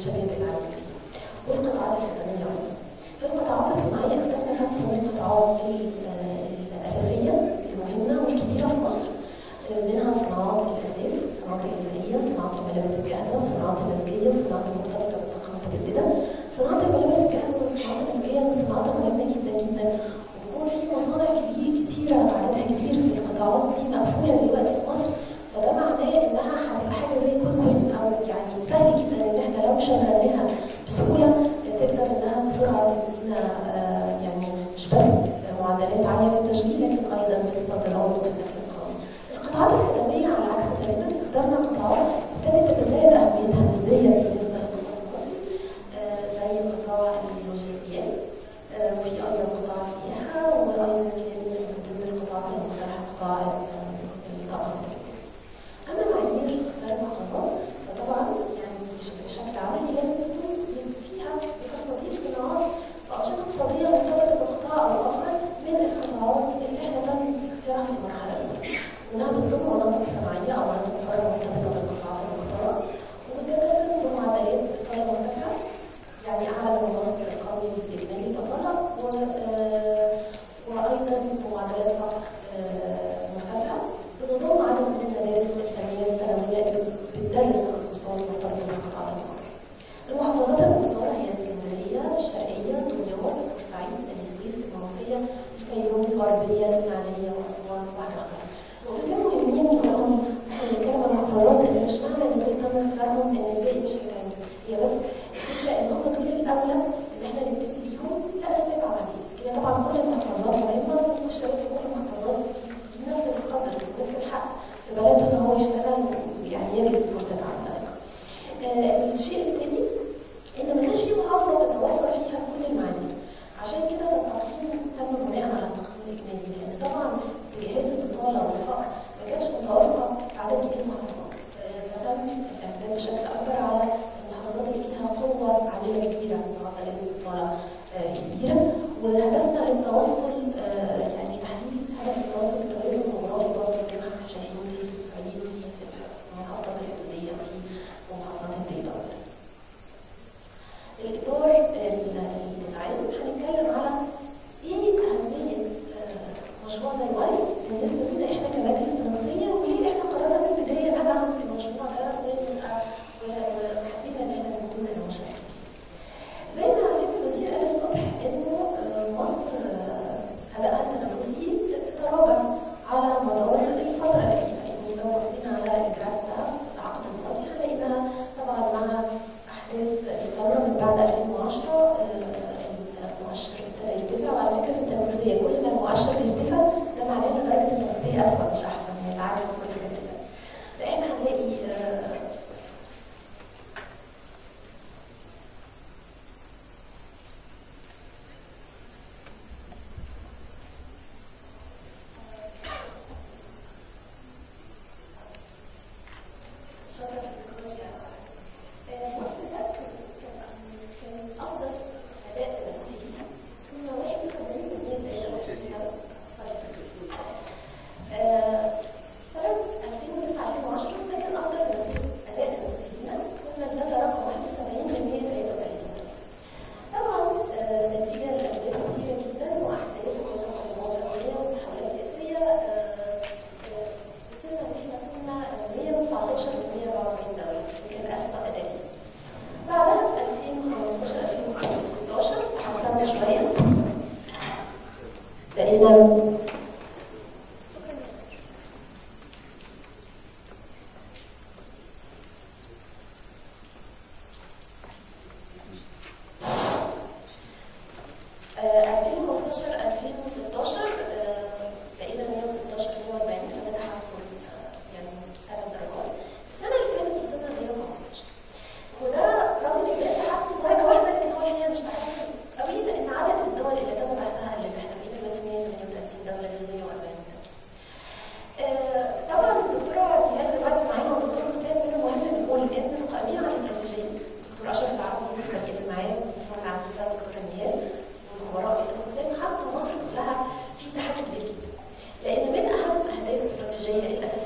الشباب العربي والقطاعات الخدميه العليا. القطاعات الصناعيه اخترنا خمس من القطاعات الاساسيه المهمة والكبيرة في مصر منها صناعات الاساس، صناعات الإنسانية، صناعات الملابس الجاهزه، صناعات المسكنه José,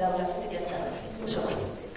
افضل 30 دوله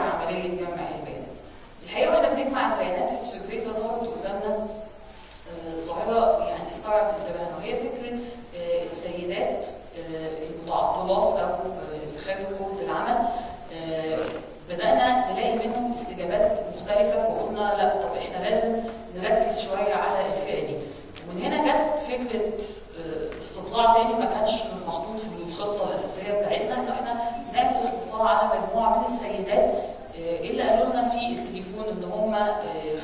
وبيراجع عمليه جمع البيانات. الحقيقة وإحنا بنجمع البيانات في السيرفي ده. ظهرت قدامنا ظاهره يعني استغرقت انتباهنا وهي فكرة آه، السيدات آه، المتعطلات أو آه، خارج قوة العمل. بدأنا نلاقي منهم استجابات مختلفة فقلنا لا طب إحنا لازم نركز شوية على الفئة دي. ومن هنا جت فكرة استطلاع تاني ما كانش محطوط في الخطة الأساسية بتاعتنا إن إحنا على مجموعة من السيدات آه، اللي قالوا لنا في التليفون إن هم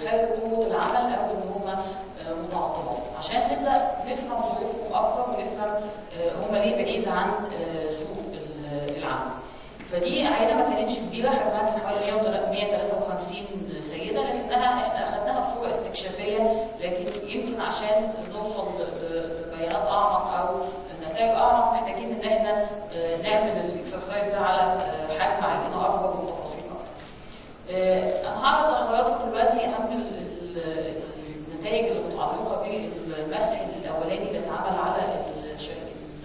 خارج قوه العمل أو إن هم آه، متعطلات عشان نبدأ نفهم ظروفهم أكتر ونفهم آه، هم ليه بعيد عن سوق ال- العمل. فدي عينة ما كانتش كبيرة حجمها كان حوالي 153 سيدة لكنها إحنا اخذناها بصورة استكشافية لكن يمكن عشان نوصل لبيانات أعمق أو نتائج اعمق محتاجين إن إحنا آه، نعمل الاكسرسايز ده على آه، حجم عينه أكبر وتفاصيل أكتر. آه، أنا هعرض لحضراتكم دلوقتي أهم ال- ال- النتائج المتعلقة بالمسح الأولاني اللي اتعمل على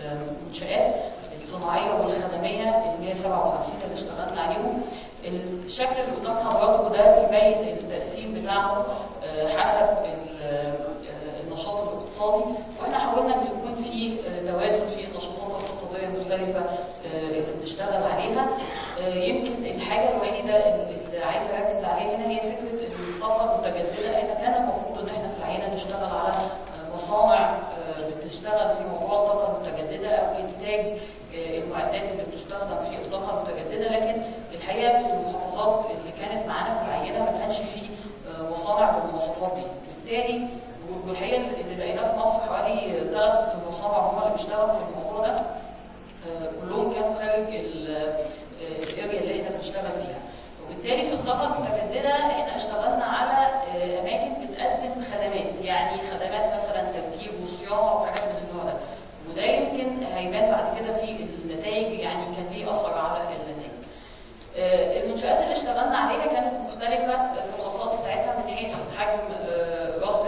المنشات الصناعية والخدمية ال 157 اللي اشتغلنا عليهم الشكل اللي قدام حضراتكم ده بيبين التقسيم بتاعهم حسب النشاط الاقتصادي وإحنا حاولنا إن يكون في آه، توازن في النشاطات الاقتصاديه المختلفه آه، اللي بنشتغل عليها. آه، يمكن الحاجة الوحيدة اللي عايزة أركز عليها هنا هي فكرة الطاقة المتجددة. إحنا كان المفروض إن إحنا في العينة نشتغل على آه، مصانع آه، بتشتغل في موضوع الطاقة المتجددة أو إنتاج آه، المعدات اللي بتستخدم في الطاقة المتجددة. لكن الحقيقة في المحافظات اللي كانت معانا في العينة ما كانش في آه، مصانع بالمواصفات دي. بالتالي والحقيقة اللي لقيناه في مصر حوالي ثلاث مصانع هم اللي بيشتغلوا في الموضوع ده آه، كلهم كانوا خارج ال- آه، الاريا اللي إحنا بنشتغل فيها. وبالتالي في الطاقه المتجدده إحنا اشتغلنا على آه، أماكن بتقدم خدمات يعني خدمات مثلا تركيب وصيانة وحاجات من النوع ده. وده يمكن هيبان بعد كده في النتائج يعني كان ليه أثر على النتائج. المنشآت اللي اشتغلنا عليها كانت مختلفة في الخصائص بتاعتها من حيث حجم راس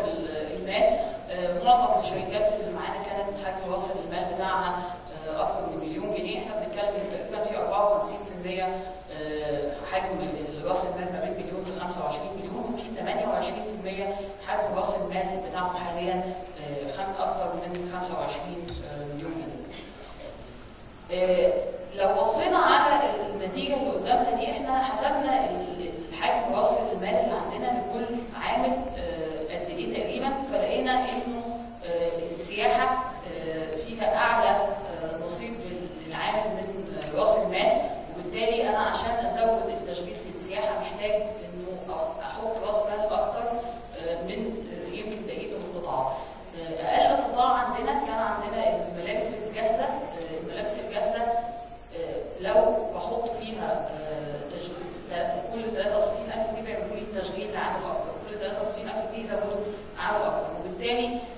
المال آه، معظم الشركات اللي معانا كانت حجم راس المال بتاعها آه، أكثر من مليون جنيه. إحنا بنتكلم تقريبا في 54% آه، حجم راس المال ما بين مليون ل 25 مليون. وفي 28% حجم راس المال بتاعهم حاليا أكثر من 25 آه، مليون جنيه. لو بصينا على النتيجه اللي قدامنا دي إحنا حسبنا الحجم راس المال اللي عندنا لكل عامل تقريبا فلقينا إنه آه، السياحة آه، فيها أعلى آه، نصيب للعام من رأس المال. وبالتالي أنا عشان أزود التشغيل في السياحة محتاج إنه أحط رأس مال أكتر من يمكن بقية القطاع. أقل قطاع عندنا كان عندنا الملابس الجاهزة. الملابس الجاهزة لو بحط فيها تشغيل كل 63 ألف جنيه بيعملوا لي تشغيل لعامل أكتر. كل 63 وبالتالي آه، يمكن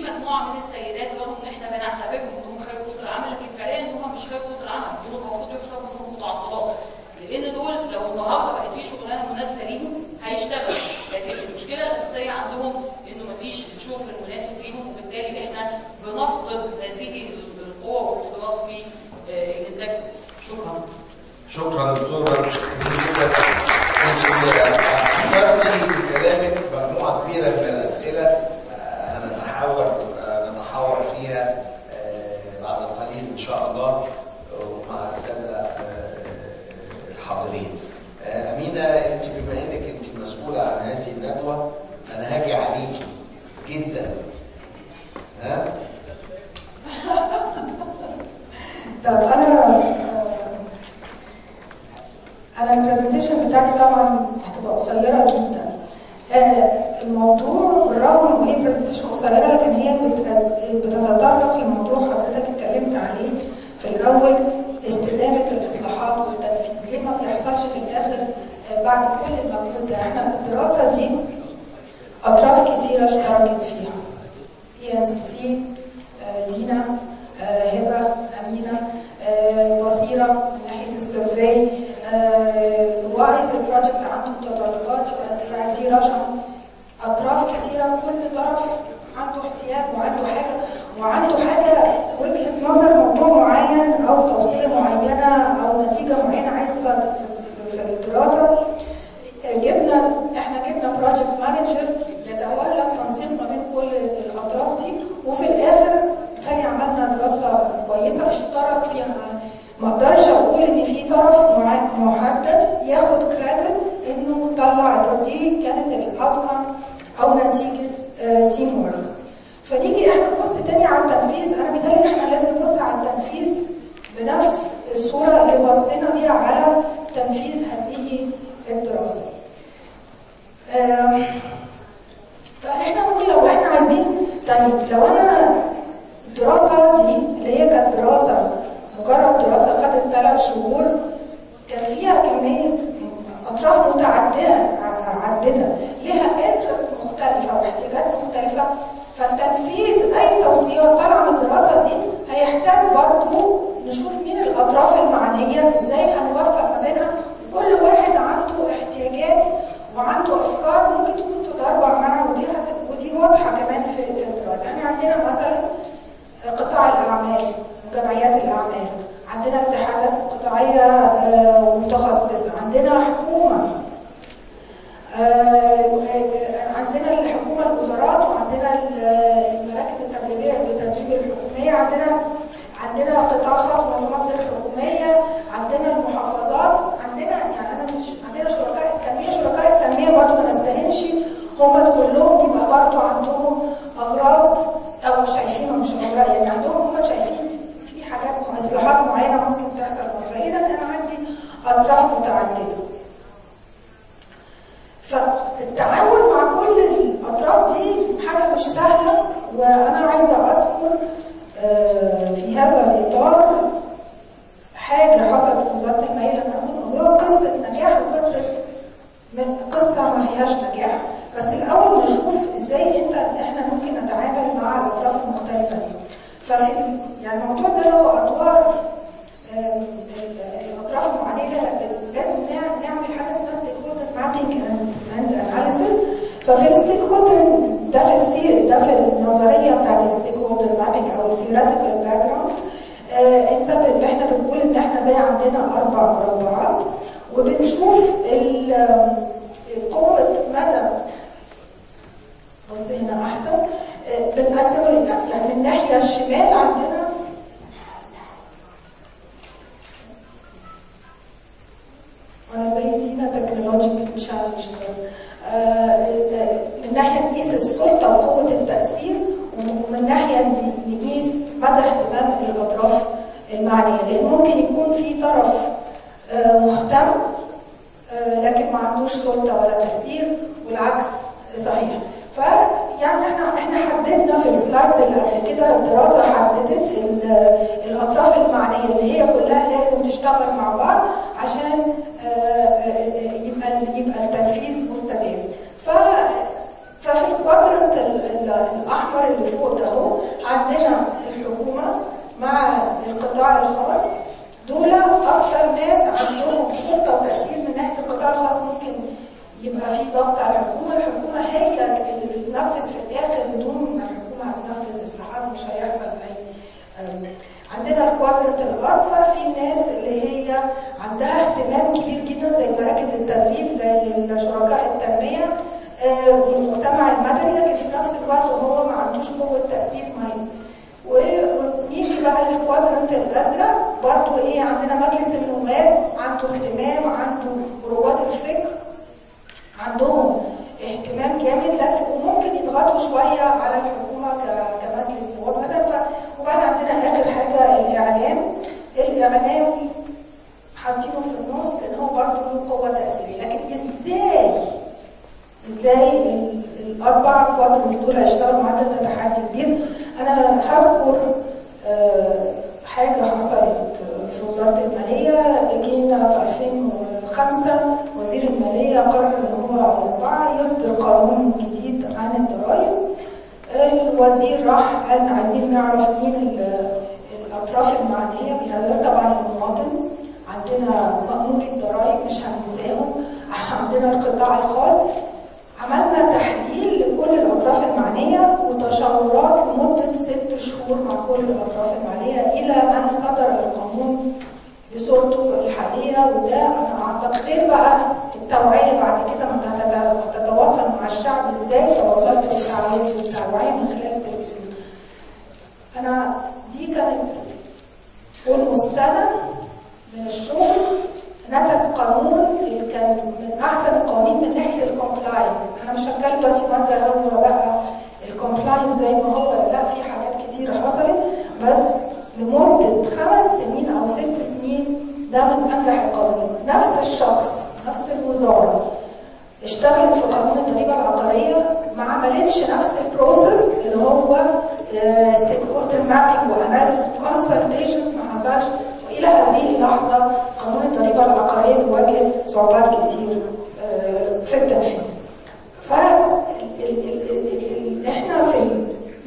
في مجموعة من السيدات رغم ان إحنا بنعتبرهم انهم خارج سوق العمل لكن فعليا هم مش خارج سوق العمل دول المفروض يحسبوا انهم متعطلات. لأن دول لو النهارده بقت في شغلانة مناسبة ليهم هيشتغلوا. لكن المشكلة الأساسية عندهم إنه مفيش الشغل المناسب ليهم وبالتالي إحنا بنفقد هذه القوة والقدرات في آه، الانتاج شكرا شكرا. دكتور القطاع ممكن يبقى في ضغط على الحكومة، الحكومة هي اللي بتنفذ في الآخر بدون ما الحكومة تنفذ اصلاحات مش هيحصل أي عندنا الكوادرنت الأصفر في ناس اللي هي عندها اهتمام كبير جدا زي مراكز التدريب زي شركاء التنمية آه، والمجتمع المدني لكن في نفس الوقت هو ما عندوش قوة تأثير مهم بقى للكوادرنت الازرق برضو إيه عندنا مجلس النواب عنده اهتمام عنده رواد الفكر عندهم اهتمام جامد لكن وممكن يضغطوا شوية على الحكومة كمجلس نواب مثلا وبعد عندنا آخر حاجة الإعلام. الإعلام حاطينه في النص لأن هو برضه له قوة تأثيرية. لكن إزاي؟ إزاي ال- الأربع كوادرنتس دول هيشتغلوا مع ده تحدي كبير. أنا هذكر آه، حاجة حصلت في وزارة المالية جينا في 2005 وزير المالية قرر إن هو أربعة يصدر قانون جديد عن الضرائب. الوزير راح قال عايزين نعرف مين ال- الأطراف المعنية بهذا طبعا المواطن. عندنا مأمور الضرائب مش هننساهم. عندنا القطاع الخاص. عملنا تحليل لكل الأطراف المعنية وتشاورات لمدة ست شهور مع كل الأطراف المعنية إلى أن صدر القانون بصورته الحالية وده أنا أعتقد غير بقى التوعية بعد كده ما هتت- هتتواصل مع الشعب إزاي تواصلت بالتعويض والتوعية من خلال التلفزيون. أنا دي كانت almost سنه من الشغل نتج قانون كان من أحسن القوانين من ناحية ال compliance أنا مش هتكلم دلوقتي مره هو بقى ال compliance زي ما هو لا في حاجات كتيرة حصلت. بس لمدة خمس سنين أو ست سنين ده من أنجح القوانين. نفس الشخص نفس الوزارة اشتغلت في قانون الضريبه العقارية ما عملتش نفس ال process اللي هو stakeholder mapping و analysis consultations ما حصلش والى هذه اللحظة قانون الضريبه العقاريه بيواجه صعوبات كتير آه، في التنفيذ. ف إحنا في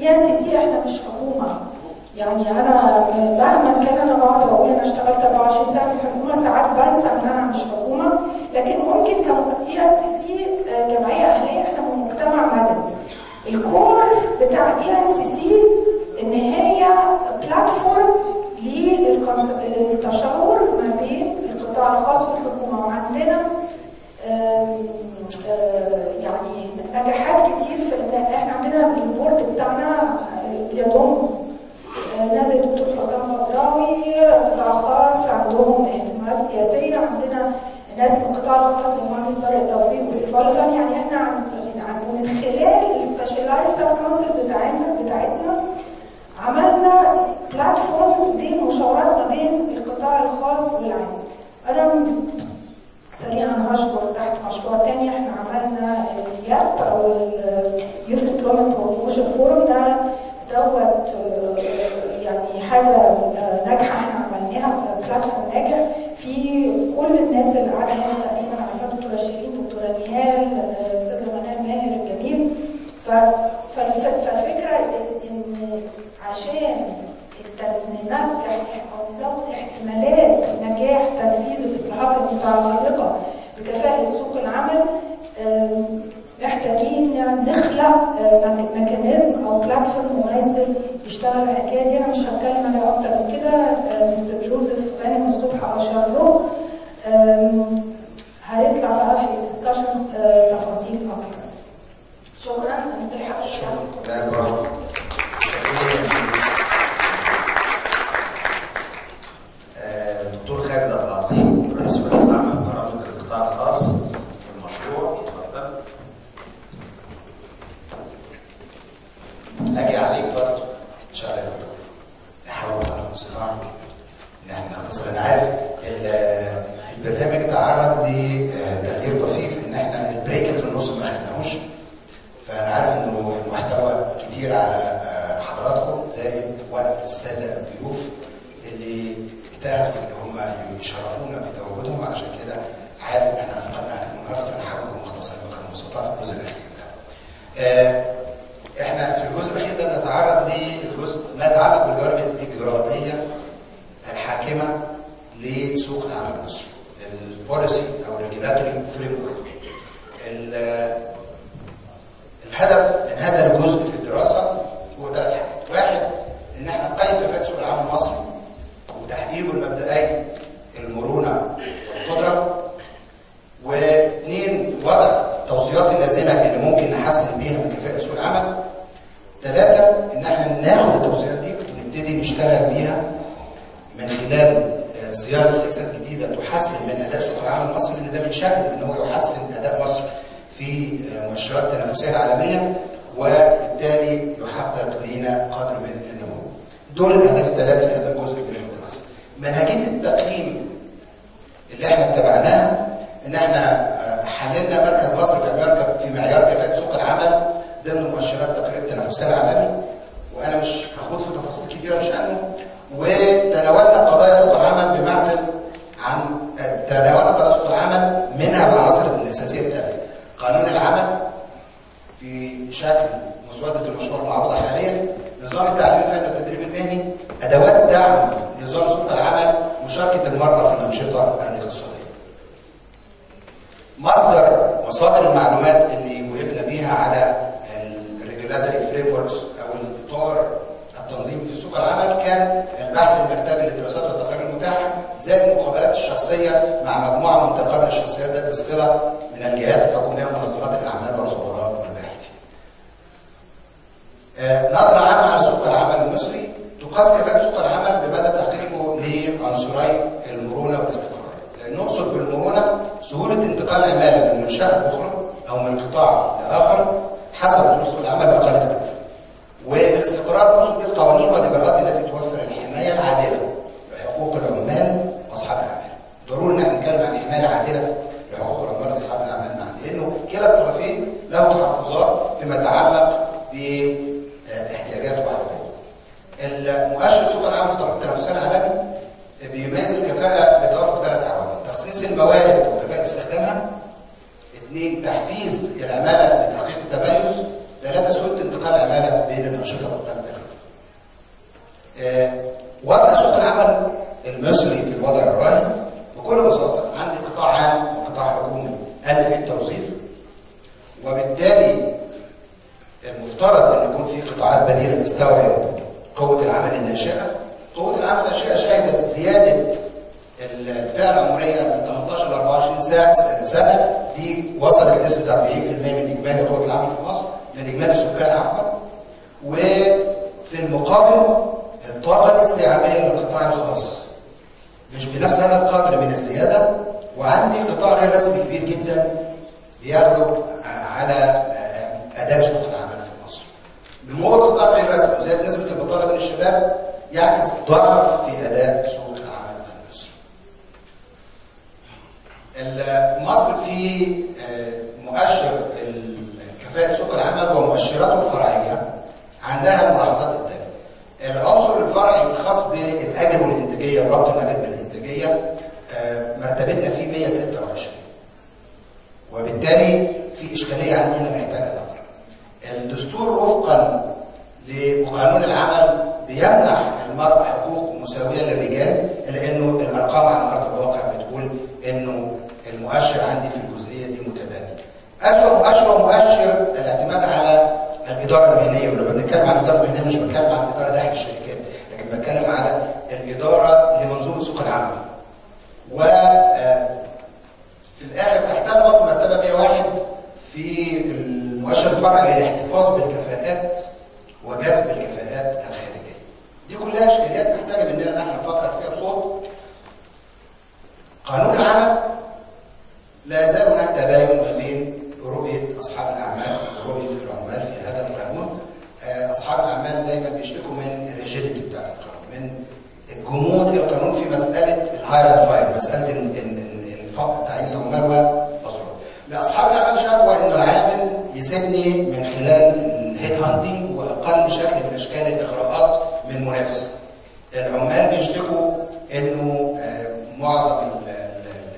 NCC إحنا مش حكومة. يعني أنا مهما كان أنا بقعد أقول أنا اشتغلت 24 سنه في الحكومة ساعات بنسى إن أنا مش حكومة. لكن ممكن NCC جمعية أهلية إحنا مجتمع مدني. ال core بتاع ENCC إن هي platform للتشاور ما بين القطاع الخاص والحكومة. وعندنا آه، يعني نجاحات كتير في إن إحنا عندنا ال board بتاعنا آه، يضم آه، ناس زي الدكتور حسام بدراوي قطاع خاص عندهم اهتمامات سياسية عندنا ناس من القطاع الخاص المهندس طارق توفيق وسيف الغم يعني إحنا عن- عن- من خلال ال specialized sub council بتاعتنا بتاعتنا عملنا platforms للمشاورات ما بين القطاع الخاص والعام. أنا سريعا هشكر تحت مشروع تاني إحنا عملنا ال YEP أو ال Youth Employment Promotion Forum ده دوت يعني حاجة ناجحة إحنا عملناها platform ناجح في كل الناس اللي قاعدة هنا تقريبا عارفه دكتورة شيرين دكتورة نهال آه، أستاذة منال ماهر الجميل ف- فالف- فالفكرة ان عشان ننجح أو نزود احتمالات نجاح تنفيذ الإصلاحات المتعلقة بكفاءة سوق العمل محتاجين نخلق آه، mechanism أو platform مماثل يشتغل الحكاية دي. أنا مش هتكلم عليها أكتر من كده آه، Mr. جوزيف غانم الصبح اشار له هيطلع بقى في discussions تفاصيل شكرا آه، دكتور خالد عبد العظيم رئيس عمل برامج القطاع الخاص في المشروع اتفضل أجي عليك برضه ان شاء الله يا دكتور نحاول على المستطاع ان نختصر أنا عارف ال- البرنامج تعرض لتغيير طفيف إن إحنا البريك في النص ما خدناهوش. فأنا عارف إنه المحتوى كتير على آه، حضراتكم زائد وقت السادة الضيوف اللي اجتهدوا ان هم يشرفونا بتواجدهم. علشان كده عارف إن إحنا اثقلنا عليكم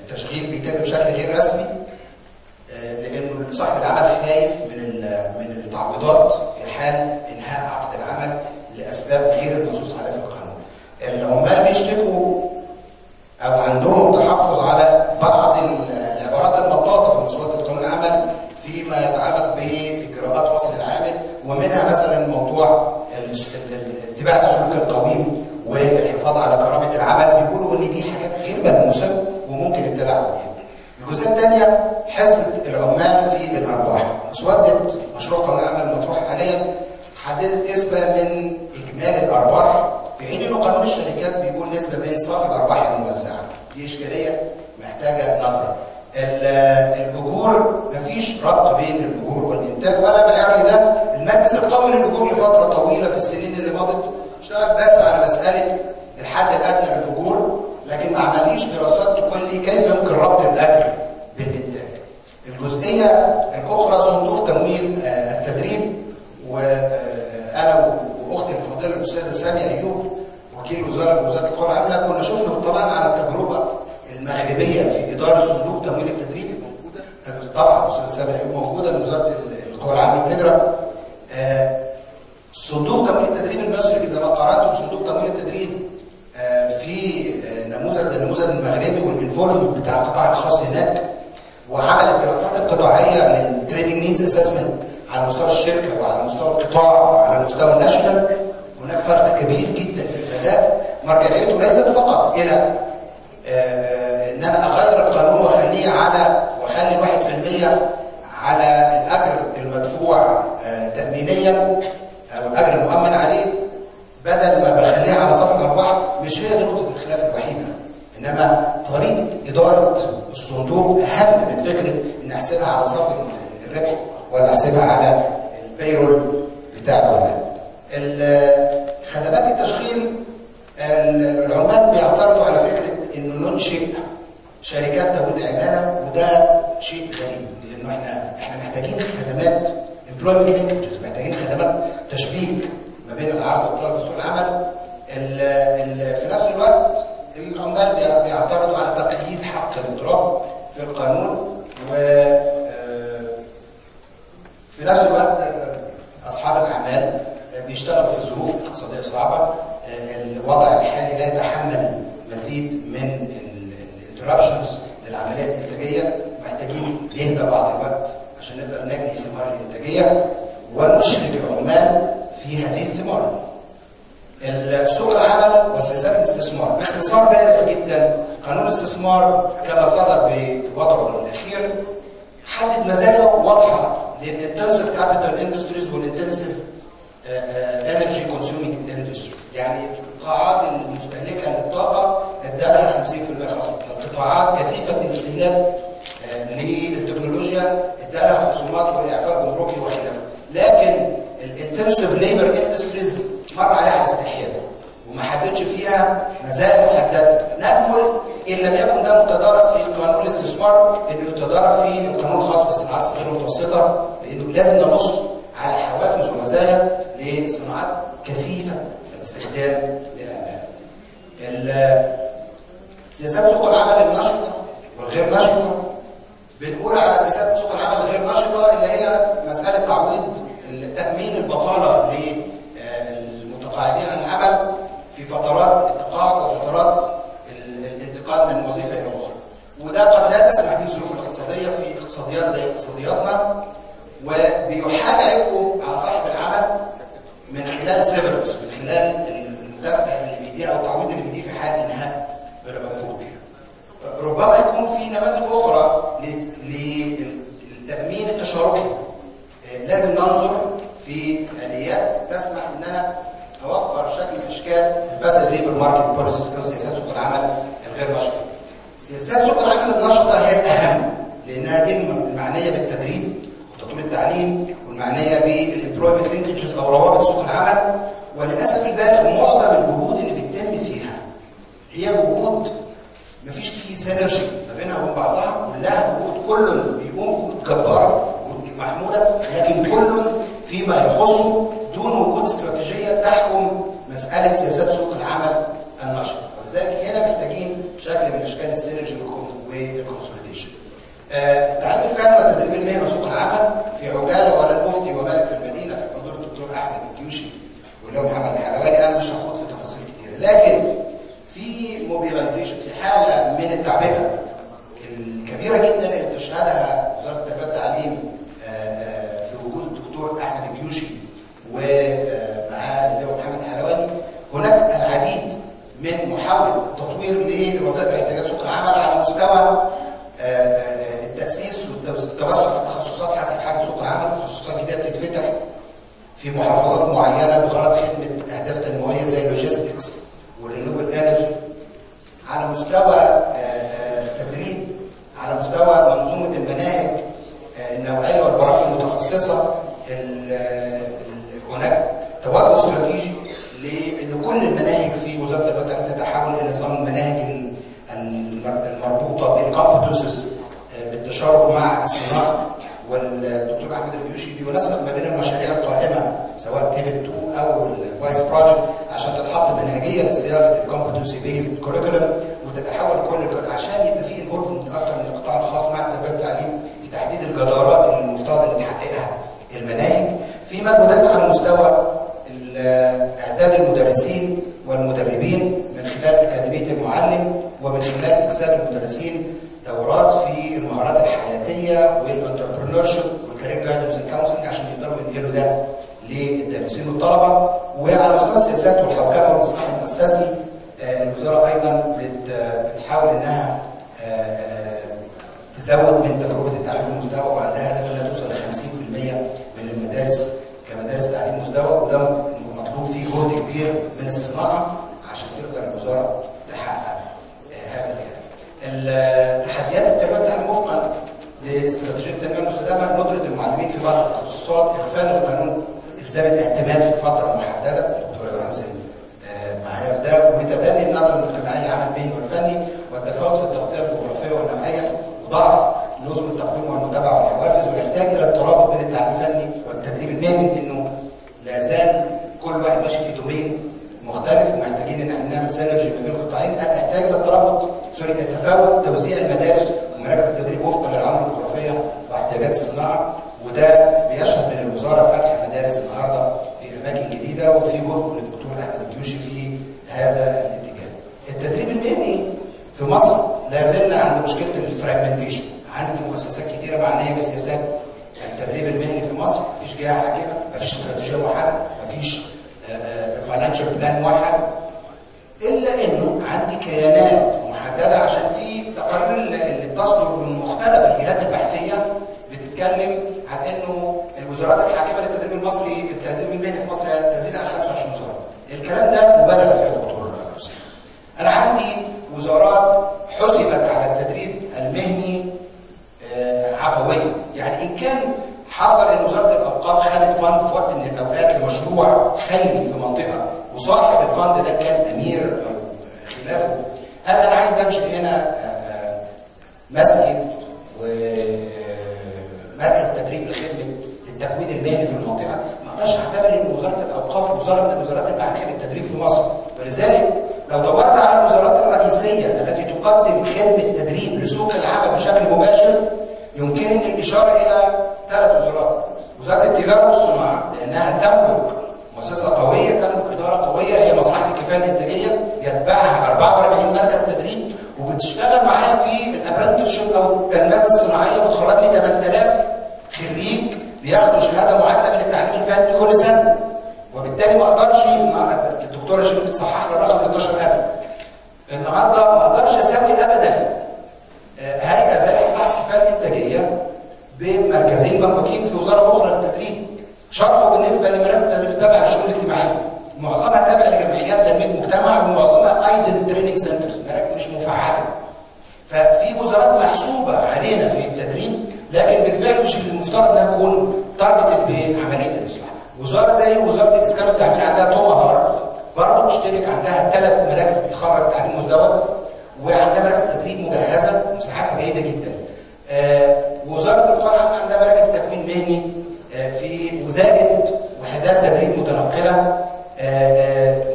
التشغيل بيتم بشكل غير رسمي آه، لأنه صاحب العمل خايف من من التعويضات.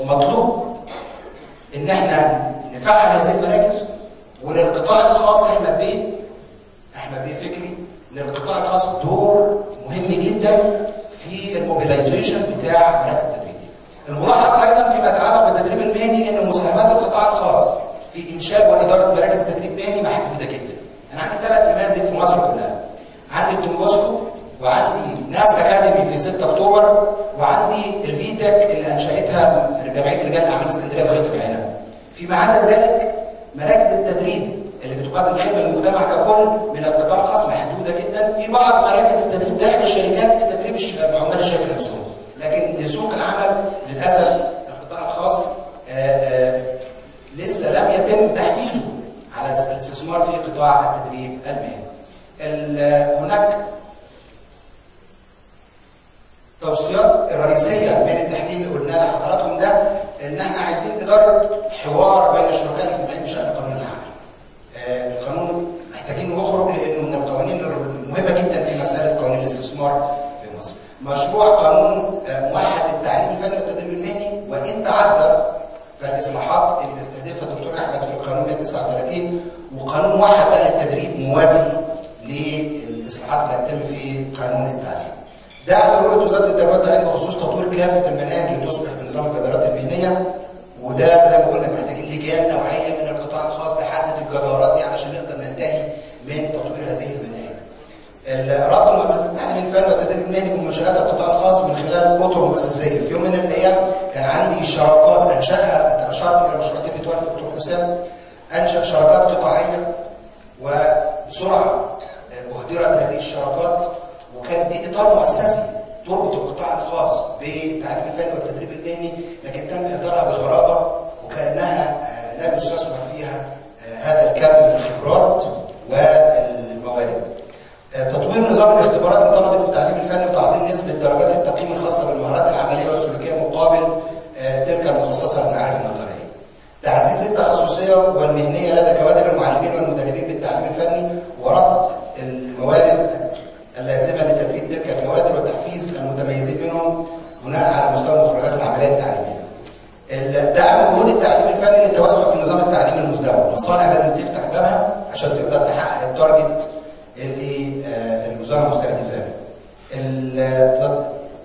مطلوب إن إحنا نفعل هذه المراكز وللقطاع الخاص احمد بيه احمد بيه فكري للقطاع الخاص دور مهم جدا في ال mobilization بتاع مراكز التدريب. الملاحظ أيضا فيما يتعلق بالتدريب المهني إن مساهمات القطاع الخاص في إنشاء وإدارة مراكز تدريب مهني محدودة جدا. أنا عندي ثلاث نماذج في مصر كلها. عندي الدون بوسكو وعندي NASS Academy في 6 أكتوبر وعندي الفيتك اللي أنشأتها جمعيه رجال الاعمال اسكندرية في غيط العنب. فيما عدا ذلك مراكز التدريب اللي بتقدم خدمه للمجتمع ككل من القطاع الخاص محدودة جدا في بعض مراكز التدريب داخل الشركات لتدريب عمال الشركة نفسهم لكن لسوق العمل للأسف القطاع الخاص آه، آه، لسه لم يتم تحفيزه على الاستثمار في قطاع التدريب المهني. ال- هناك توصيات الرئيسيه من التحليل اللي قلناه لحضراتكم ده إن إحنا عايزين اداره حوار بين الشركاء الاجتماعيين بشان قانون العمل. آه، القانون محتاجين نخرج لأنه من القوانين المهمة جدا في مسألة قانون الاستثمار في مصر. مشروع قانون آه، موحد التعليم الفني والتدريب المهني وإن تعذر فالاصلاحات اللي بيستهدفها الدكتور أحمد في القانون 139 وقانون موحد للتدريب موازي للإصلاحات اللي هتتم في قانون التعليم. دعم رؤيه وزاره التربيه والتعليم بخصوص تطوير كافة المناهج اللي تصبح بنظام الجدارات المهنية وده زي ما قلنا محتاجين لجان نوعية من القطاع الخاص تحدد الجدارات دي علشان نقدر ننتهي من تطوير هذه المناهج. ربط مؤسسات التعليم الفني والتدريب المهني بمنشآت القطاع الخاص من خلال اطر مؤسسية، في يوم من الأيام كان عندي شراكات أنشأها اشرت إلى مشروع تبت الدكتور حسام أنشأ شراكات قطاعية وبسرعة أهدرت هذه الشراكات وكان دي اطار مؤسسي تربط القطاع الخاص بالتعليم الفني والتدريب المهني لكن تم اهدارها بغرابه وكأنها آه، لم يستثمر فيها آه، هذا الكم من الخبرات والموارد. آه، تطوير نظام الاختبارات لطلبة التعليم الفني وتعظيم نسبة درجات التقييم الخاصة بالمهارات العملية والسلوكية مقابل تلك المخصصة للمعارف النظرية. تعزيز التخصصية والمهنية لدى كوادر المعلمين والمدربين بالتعليم الفني ورصد الموارد اللازمة لتدريب تلك الكوادر وتحفيز المتميزين منهم بناء على مستوى مخرجات العملية التعليمية. دعم جهود التعليم الفني للتوسع في نظام التعليم المزدوج، مصانع لازم تفتح بابها عشان تقدر تحقق التارجت اللي آه، الوزاره مستهدفاه.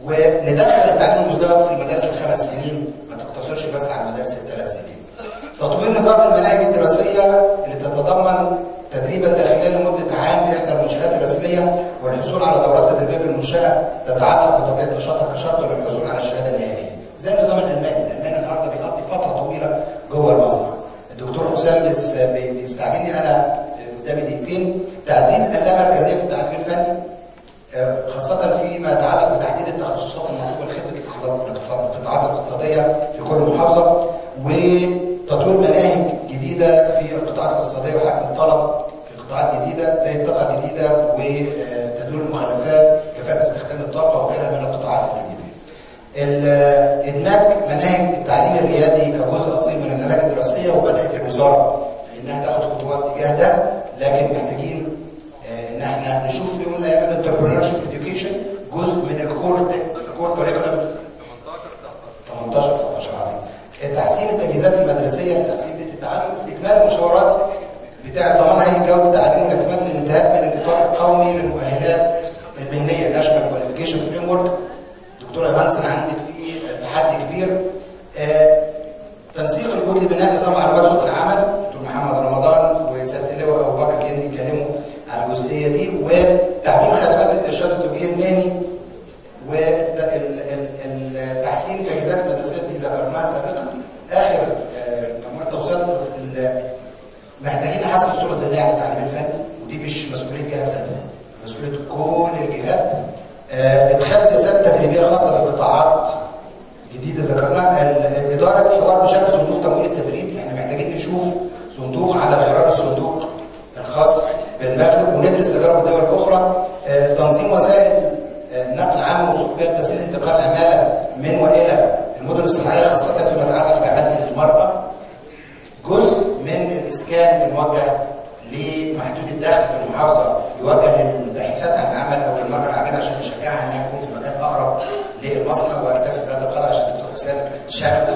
وندخل التعليم المزدوج في المدارس الخمس سنين ما تقتصرش بس على المدارس الثلاث سنين. تطوير نظام المناهج الدراسية اللي تتضمن تدريبا داخليا لمدة عام في إحدى المنشآت الرسمية والحصول على دورات تدريبيه بالمنشاه تتعلق بطبيعة نشاطها كشرط للحصول على الشهادة النهائية. زي النظام الألماني، الالماني النهارده بيقضي فترة طويلة جوه المصنع. الدكتور حسام بيس- بي- بيستعجلني أنا قدامي دقيقتين تعزيز اللامركزية في التعليم الفني خاصة فيما يتعلق بتحديد التخصصات المطلوبة لخدمة القطاعات الاقتصادية في كل محافظة وتطوير مناهج جديدة في القطاعات الاقتصادية وحجم الطلب في قطاعات جديدة زي الطاقة الجديدة وتدوير المخلفات كفاءة استخدام الطاقة وغيرها من القطاعات الجديدة. ال- إدماج مناهج التعليم الريادي كجزء أصيل من المناهج الدراسية وبدأت الوزارة في إنها تاخد خطوات تجاه ده لكن محتاجين آه، إحنا نشوف في يوم من الأيام ال entrepreneurship education جزء من ال core ال core curriculum 18 19 عظيم. تحسين التجهيزات المدرسية لتحسين التعلم استكمال المشاورات بتاعه ضمان هيئه جوده التعليم والاعتماد للانتهاء من الإطار القومي للمؤهلات المهنية National Qualification Framework دكتوره يوهانسن عندي في تحدي كبير. آه، تنسيق الجهود لبناء نظام معلومات سوق العمل. محمد رمضان وسياده اللواء أبو بكر كاني اتكلموا على الجزئية دي وتعميم خدمات الإرشاد الطبي المهني وتحسين التجهيزات المدرسيه دي ذكرناها سابقا. آخر آه، مجموعة توصيات محتاجين نحسن الصورة الذهنيه عن التعليم الفني ودي مش مسؤولية جهه بس مسؤولية كل الجهات. آه، ادخال سياسات تدريبية خاصة بقطاعات جديدة ذكرناها. اداره حوار بشكل صندوق تمويل التدريب. إحنا محتاجين نشوف صندوق على غرار الصندوق الخاص بالمغرب وندرس تجارب الدول الأخرى آه، تنظيم وسائل آه، نقل عام بيئه تسهيل انتقال العماله من وإلى المدن الصناعيه خاصة فيما يتعلق بعماله المراه جزء من الإسكان الموجه لمحدود الدخل في المحافظة يوجه للباحثات عن عمل أو للمراه العامله عشان نشجعها إنها تكون في مكان أقرب للمصنع وأكتفي بهذا القدر عشان الدكتور حسام شافه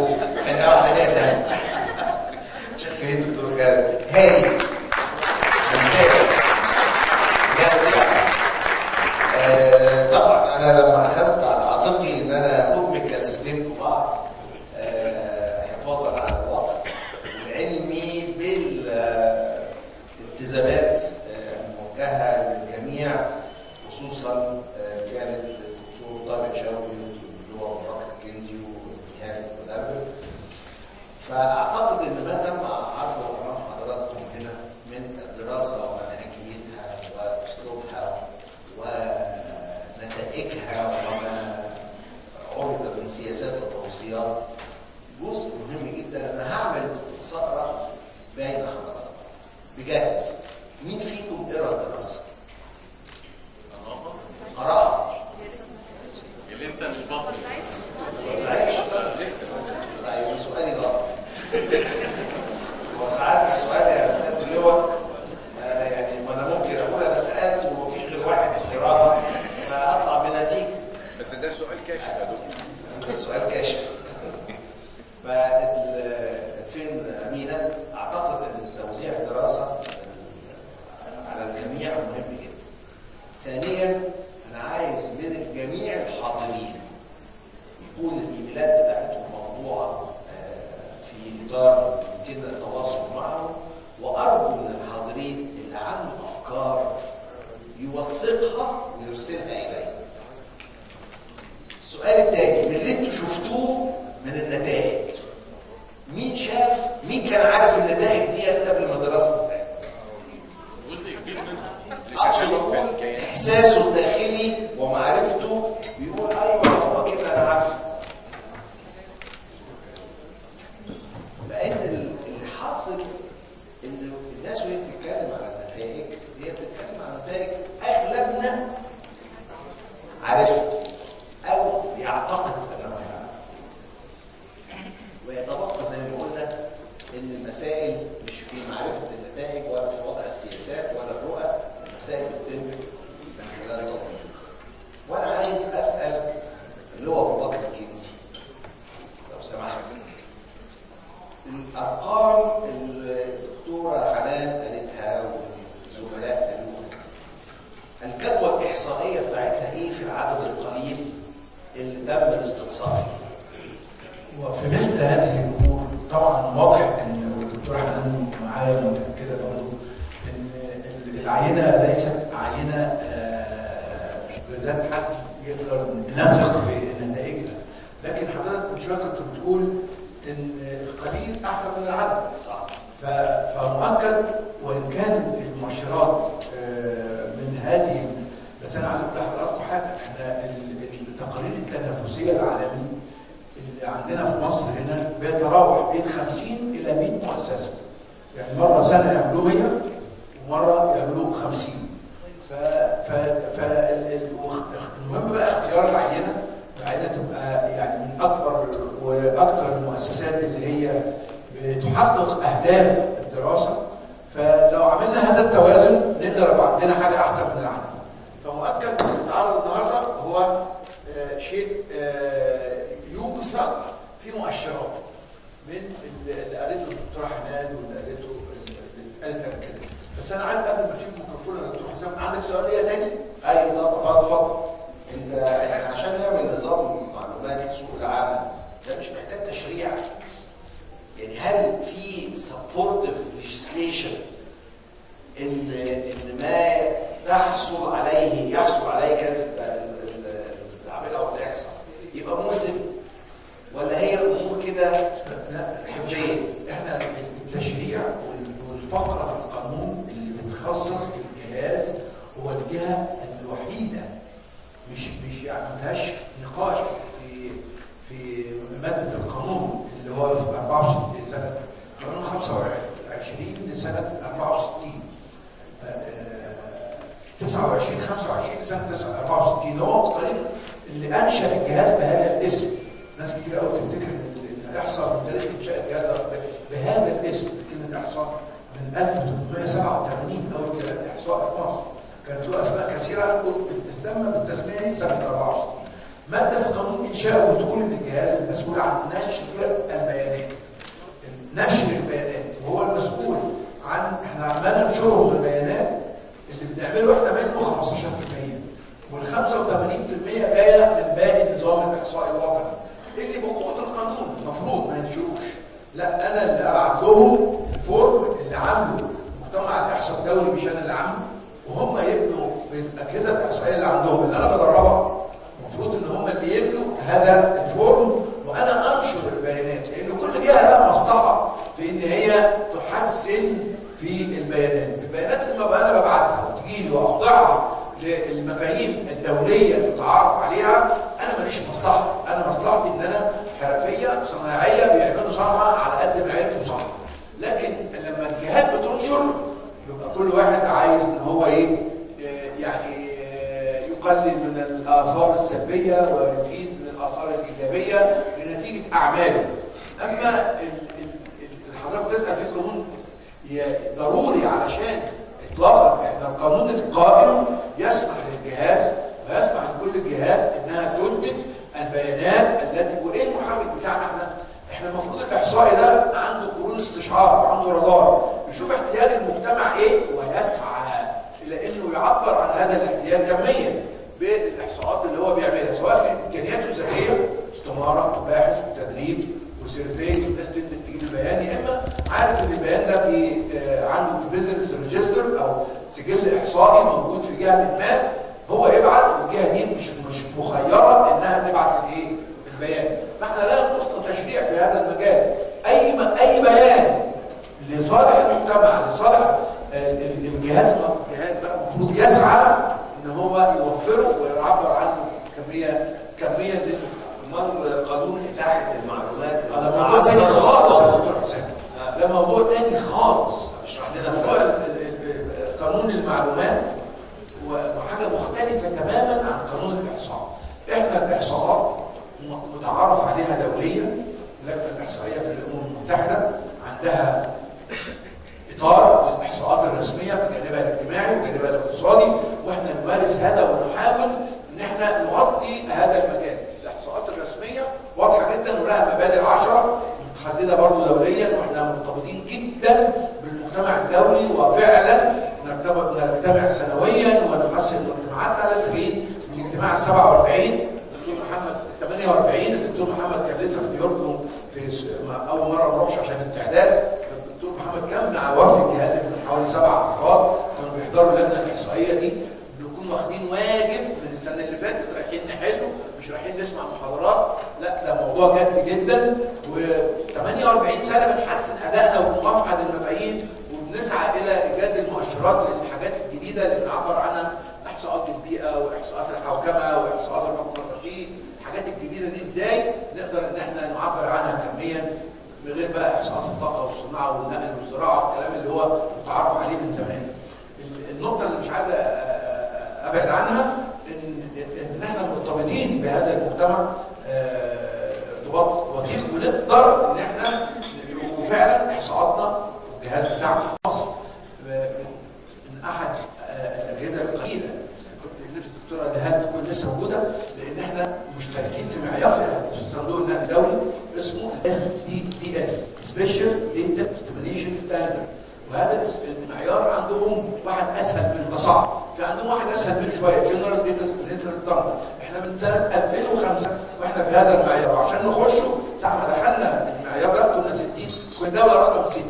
بتسمى بالتسميه دي سنة 64 ماده في قانون بتقول إن الجهاز المسؤول عن نشر البيانات. نشر البيانات وهو المسؤول عن إحنا عمالنا ننشرهم البيانات اللي بنعمله إحنا منه 15% وال 85% جاية من باقي النظام الإحصائي الوطني اللي بقوة القانون المفروض ما ينشروش. لا أنا اللي أبعت لهم الفورم اللي عامله. مجتمع الإحصاء الدولي مش أنا اللي عامله وهم يبنوا بالاجهزه الأحصائية اللي عندهم اللي أنا بدربها. المفروض إن هم اللي يبنوا هذا الفورم وأنا أنشر البيانات لأن كل جهة لها مصلحة في إن هي تحسن في البيانات. البيانات اللي أنا ببعتها وتجي لي وأخضعها للمفاهيم الدولية اللي متعارف عليها. أنا ماليش مصلحة. أنا مصلحتي إن أنا حرفية صناعية بيعملوا صنعة على قد ما عرفوا صح لكن لما الجهات بتنشر يبقى كل واحد عايز إن هو إيه يعني يقلل من الآثار السلبية ويزيد من الآثار الإيجابية لنتيجة أعماله. أما حضرتك بتسأل في قانون ضروري علشان اطلاقا إحنا القانون القائم يسمح للجهاز ويسمح لكل الجهات إنها تنتج البيانات التي وإيه المحرك بتاعنا إحنا؟ إحنا المفروض الاحصائي ده عنده قرون استشعار وعنده رادار يشوف احتياج المجتمع إيه ويسعى إلى إنه يعبر عن هذا الاحتياج كميا بالإحصاءات اللي هو بيعملها سواء في إمكانياته الذاتية استمارة باحث وتدريب و survey والناس تنزل تجيب البيان يا إما عارف إن البيان ده في آه، عنده في business register أو سجل إحصائي موجود في جهة ما هو يبعت والجهة دي مش مش مخيرة إنها تبعت الايه؟ البيان. فاحنا لا يخص تشريع في هذا المجال. أي أي بيان لصالح المجتمع لصالح ال- الجهاز الجهاز بقى المفروض يسعى إن هو يوفره ويعبر عنه كميه كمية للمجتمع امال قانون إتاحة المعلومات. هذا موضوع تاني خالص. ده موضوع تاني خالص. اشرح لنا قانون المعلومات وحاجة مختلفة تماما عن قانون الإحصاء. إحنا الإحصاءات متعارف عليها دوليا اللجنه الاحصائيه في الأمم المتحدة عندها إطار للاحصاءات الرسمية في جانبها الاجتماعي وجانبها الاقتصادي وإحنا نمارس هذا ونحاول إن إحنا نغطي هذا المجال. الإحصاءات الرسمية واضحة جدا ولها مبادئ عشرة متحددة برضه دوليا وإحنا مرتبطين جدا بالمجتمع الدولي وفعلا نجتمع سنويا ونحسن لسه جايين من الاجتماع ال 47 الدكتور محمد 48 الدكتور محمد كان لسه في نيويورك في أول مرة ما اروحش عشان التعداد الدكتور محمد كان مع وفد الجهاز من حوالي سبع أفراد. كانوا بيحضروا اللجنة الإحصائية دي. بنكون واخدين واجب من السنة اللي فاتت. رايحين نحله. مش رايحين نسمع محاضرات. لا ده موضوع جد جدا. و48 سنة بنحسن أدائنا وبنوحد المفاهيم وبنسعى إلى إيجاد المؤشرات للحاجات الجديدة اللي بنعبر عنها. إحصاءات البيئة وإحصاءات الحوكمة وإحصاءات الحكم الرشيد. الحاجات الجديدة دي إزاي نقدر إن إحنا نعبر عنها كميا بغير بقى إحصاءات الطاقة والصناعة والنقل والزراعة والكلام اللي هو متعارف عليه من زمان. ال- النقطة اللي مش عايز أبعد عنها ان إحنا مرتبطين بهذا المجتمع آه، ارتباط وثيق ونقدر إن إحنا وفعلا إحصاءاتنا الجهاز بتاعنا في مصر آه، من أحد آه، الأجهزة القليلة الدكتوره نهاد تكون لسه موجودة لأن إحنا مشتركين في معيار في صندوق النقد الدولي اسمه SDDS Special Data Dissemination Standard وهذا المعيار عندهم واحد أسهل من الاصعب في عندهم واحد أسهل منه شوية General Data Dissemination Standard إحنا من سنة 2005 وإحنا في هذا المعيار. وعشان نخشه ساعة ما دخلنا المعيار ده كنا 60 كنا الدولة رقم 60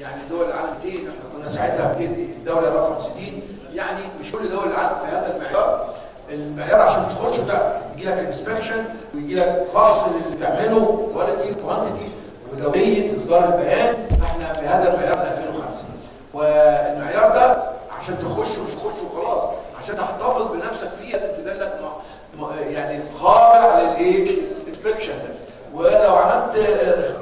يعني دول العالم 200 إحنا كنا ساعتها 200 الدولة رقم 60 يعني مش كل دول العالم في هذا المعيار. المعيار عشان تخش ده يجي لك inspection ويجي لك فحص اللي بتعمله quality quantity ودوريه إصدار البيان. إحنا في هذا المعيار 2005 والمعيار ده عشان تخش مش وخلاص عشان تحتفظ بنفسك فيه لازم م- م- يعني خاضع للايه؟ الانسبكشن ده. ولو عملت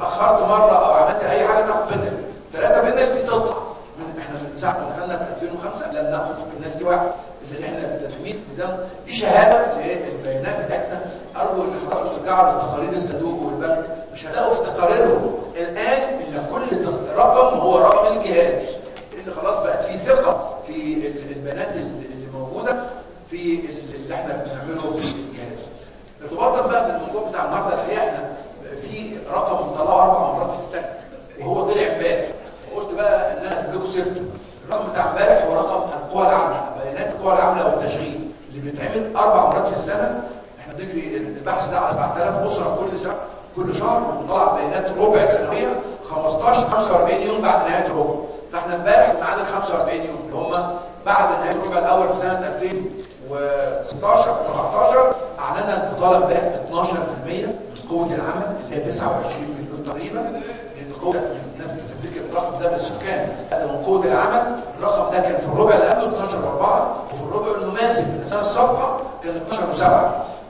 أخرت مرة أو عملت أي حاجة تاخد بنالتي ثلاثة بنالتي تطلع. من إحنا من ساعه ما دخلنا في 2005 لم ناخد في البنالتي واحد ان إحنا التلميذ ده دي شهاده للبيانات بتاعتنا. أرجو إن حضراتكم ترجعوا لتقارير الصندوق والبنك. مش هتلاقوا في تقاريرهم. الآن إن كل رقم هو رقم الجهاز. لأن خلاص بقت في ثقة في ال- البيانات اللي موجودة في ال- اللي إحنا بنعمله في الجهاز. ارتباطا بقى بالموضوع بتاع النهارده الحقيقة إحنا في رقم طلعه أربع مرات في السنة وهو طلع بقى ان أنا لكم سيرته الرقم بتاع امبارح هو رقم القوى العامله بيانات القوى العامله والتشغيل اللي بيتعمل أربع مرات في السنة. إحنا بنجري البحث ده على 7000 أسرة كل سنة كل شهر وبنطلع بيانات ربع سنوية 15 45 يوم بعد نهاية ربع. فإحنا امبارح ميعاد ال 45 يوم اللي هم بعد نهاية الربع الأول في سنة 2016 17 اعلنا البطاله امبارح 12% من قوة العمل اللي هي 29 مليون تقريبا لأن قوة الناس الرقم ده لا ده من قوة العمل. الرقم ده كان في الربع اللي قبله 12 و4 وفي الربع في السنة السابقه كان 12 و7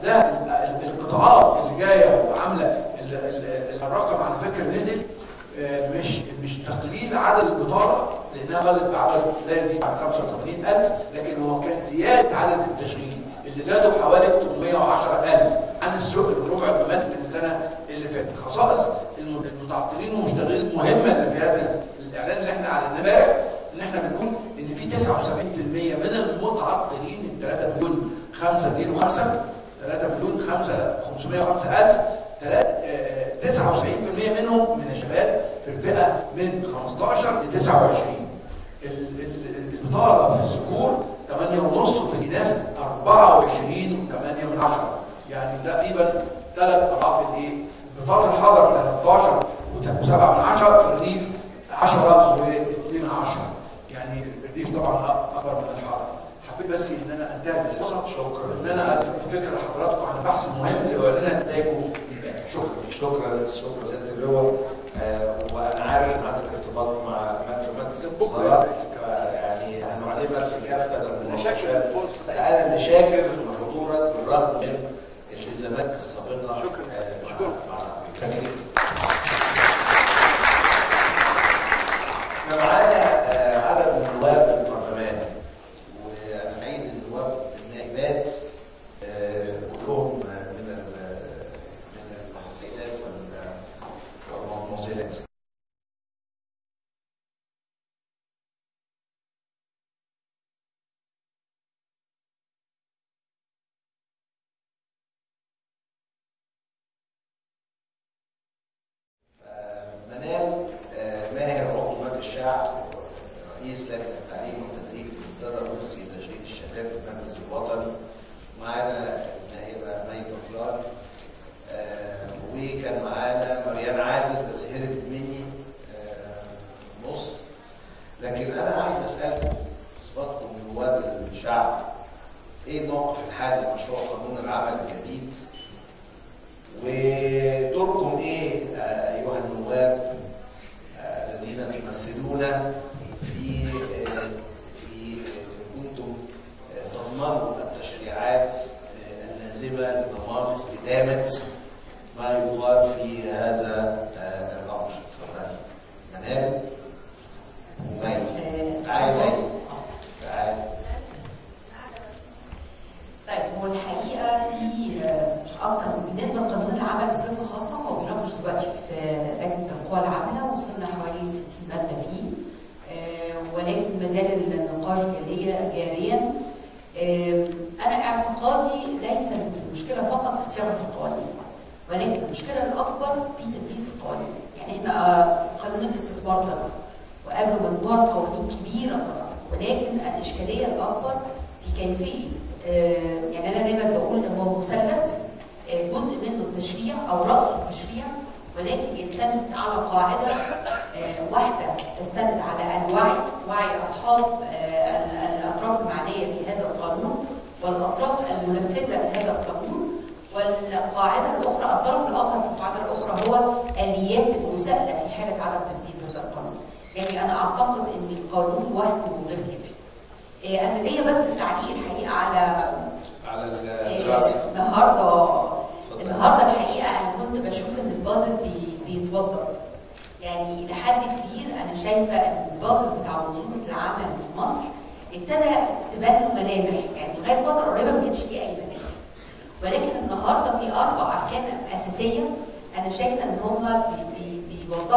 ده ال- ال- القطاعات اللي جاية وعاملة ال- ال- الرقم على فكرة نزل آه، مش مش تقليل عدد البطالة لأنها غلط بعدد لا يزيد عن 85000 لكن هو كان زيادة عدد التشغيل. اللي زادوا حوالي 810000 عن السوق الربع المماثل للسنه اللي فاتت. خصائص الم- المتعطلين والمشتغلين المهمة اللي في هذا الإعلان اللي إحنا اعلناه امبارح إن إحنا بنقول إن في 79% من المتعطلين ال 3 مليون 505 3 مليون 5 505 ألف 79% منهم من الشباب في الفئة من 15 ل 29 ال- ال- البطالة في الذكور 8 ونص وفي الاناث 24 و8 من 10 يعني تقريبا ثلاث أضعاف الإيه؟ بطاقة الحضر 13 و7 من 10 في الريف 10 و2 من 10 يعني الريف طبعا أكبر من الحضر. حبيت بس إن أنا أنتهي بالقصة شكرا. إن أنا أفكر لحضراتكم عن البحث المهم اللي هو لنا نتائجه امبارح شكرا شكرا. شكرا. سيادة اللواء وأنا عارف إن عندك ارتباط مع في مجلس الوزراء يعني هنعلمك في كافة المناقشات أنا اللي شاكر لحضورك بالرغم من التزاماتك السابقة شكرا. شكرا فاكرين إحنا معانا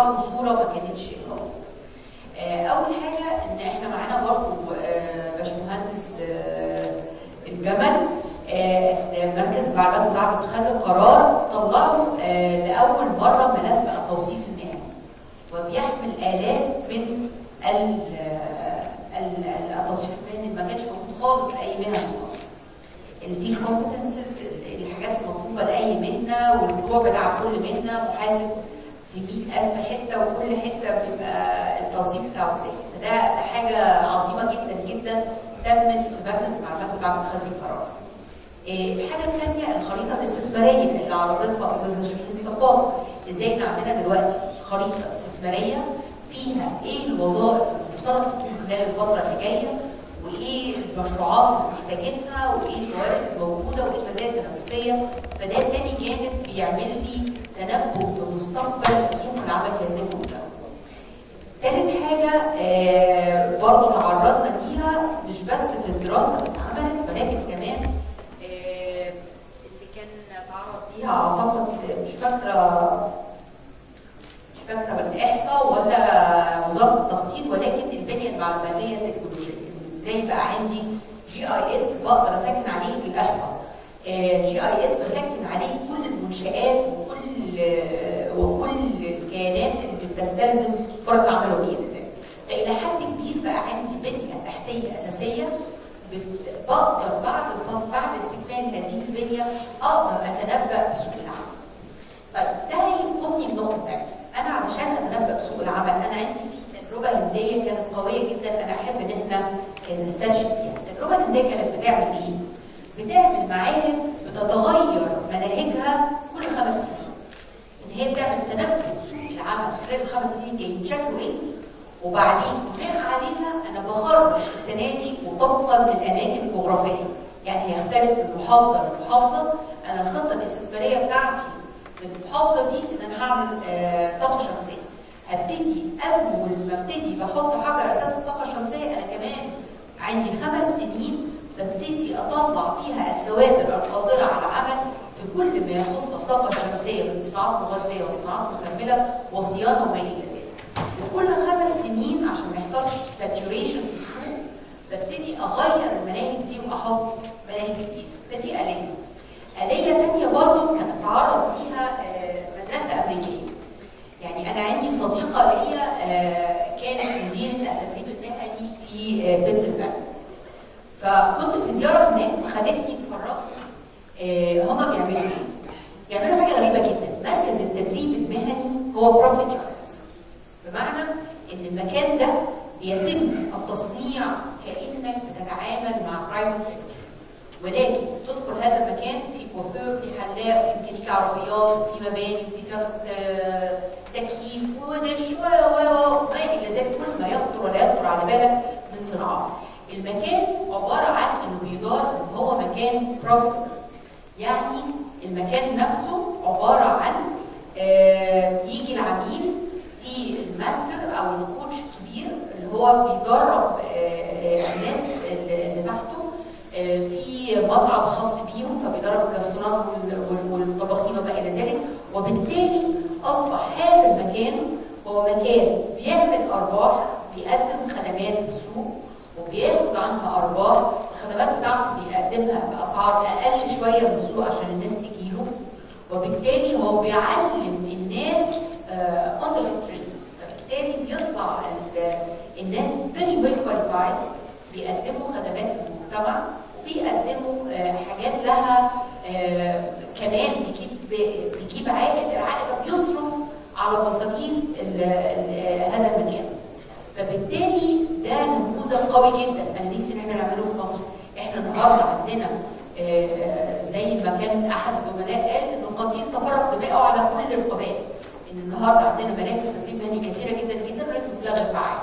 بيوضحوا صورة ما كانتش آه، أول حاجة إن إحنا معانا برضو آه، باشمهندس آه، الجمل مركز المعلومات ودعم اتخاذ القرار طلعوا لأول مرة ملف التوظيف المهني. وبيحمل آلاف من ال- ال- ال- التوظيف المهني ما كانش موجود خالص لأي مهنة في مصر. اللي فيه كومبتنسز الحاجات المطلوبه لأي مهنة والفروع بتاع كل مهنة محاسب. في 100000 حتة وكل حتة بيبقى التوظيف بتاعه إزاي فده ده حاجة عظيمة جدا جدا. تمت في مركز المعلومات ودعم اتخاذ القرار. إيه، الحاجة الثانية الخريطة الاستثمارية اللي عرضتها أستاذة شيرين الصباغ إزاي إحنا عندنا دلوقتي؟ خريطة استثمارية فيها إيه الوظائف المفترض تكون خلال الفترة اللي جاية؟ وإيه المشروعات اللي محتاجينها وإيه الموارد الموجوده وإيه المزايا التنافسية فده تاني جانب بيعمل لي تنبؤ بمستقبل سوق العمل في هذه المنطقة. تالت حاجة آه برضو تعرضنا ليها مش بس في الدراسة اللي اتعملت ولكن كمان آه اللي كان تعرض ليها أعتقد مش فاكرة مش فاكرة من الإحصاء ولا وزارة التخطيط ولكن البنية المعلوماتية التكنولوجية إزاي بقى عندي GIS بقدر أسكن عليه الإحصاء GIS بسكن عليه كل المنشآت وكل وكل الكيانات اللي بتستلزم فرص عمل وبيئة إلى حد كبير بقى عندي بنية تحتية أساسية بقدر بعد بعد استكمال هذه البنية أقدر أتنبأ بسوق العمل. طيب ده هينقلني لنقطة تانية، أنا علشان أتنبأ بسوق العمل أنا عندي في تجربة هندية كانت قوية جدا أنا أحب إن إحنا نسترشد فيها، التجربة الهندية كانت بتعمل إيه؟ بتعمل معاهد بتتغير مناهجها كل خمس سنين. ان هي بتعمل تنبؤ سوق العمل خلال الخمس سنين جايين شكله إيه؟ وبعدين بناء عليها أنا بخرج السنة دي وطبقا للأماكن الجغرافية. يعني هيختلف من محافظه لمحافظه أنا الخطة الاستثمارية بتاعتي في المحافظه دي إن أنا هعمل طاقه شمسيه هبتدي أول ما ابتدي بحط حجر أساس الطاقة الشمسية أنا كمان عندي خمس سنين ببتدي أطلع فيها الكوادر القادرة على العمل في كل ما يخص الطاقة الشمسية من صناعات مغذية وصناعات مكملة وصيانة وما إلى ذلك. وكل خمس سنين عشان ما يحصلش ساتوريشن في السوق ببتدي أغير المناهج دي وأحط مناهج جديدة فدي آلية. آلية تانية برضه كانت تعرض ليها آه، مدرسة أمريكية. يعني أنا عندي صديقة ليا آه، كانت مديرة التدريب المهني في آه، بنسلفانيا. فكنت في زيارة هناك فخدتني اتفرجت آه، هما بيعملوا إيه؟ بيعملوا حاجة غريبة جدا مركز التدريب المهني هو بروفيت بمعنى إن المكان ده بيتم التصنيع كإنك بتتعامل مع private sector ولكن تدخل هذا المكان في كوافير في حلاق في ميكانيكا عربيات في مباني في صيانه تكييف ودش و و و ما إلى ذلك كل ما يخطر ولا يخطر على بالك من صناعات المكان عبارة عن إنه بيدار هو مكان profit يعني المكان نفسه عبارة عن آه، يجي العميل في الماستر أو الكوتش الكبير اللي هو بيدرب آه، آه، الناس اللي تحته في مطعم خاص بيهم فبيدرب وال- والطباخين وما إلى ذلك. وبالتالي أصبح هذا المكان هو مكان بيعمل أرباح بيقدم خدمات للسوق وبياخد عنها أرباح. الخدمات بتاعته بيقدمها بأسعار أقل شوية من السوق عشان الناس تجيله وبالتالي هو بيعلم الناس on the job فبالتالي بيطلع ال- الناس very well qualified بيقدموا خدمات للمجتمع وبيقدموا آه، حاجات لها آه، كمان بيجيب بيجيب عائد العائد ده بيصرف على مصاريف هذا المكان. فبالتالي ده نموذج قوي جدا. أنا نفسي إن إحنا نعمله في مصر. إحنا النهارده عندنا آه، زي ما كان أحد الزملاء قال ان القتيل تفرق دمه على كل القبائل إن النهارده عندنا مراكز تدريب مهني كثيرة جدا جدا ولكن كلها غير فعاله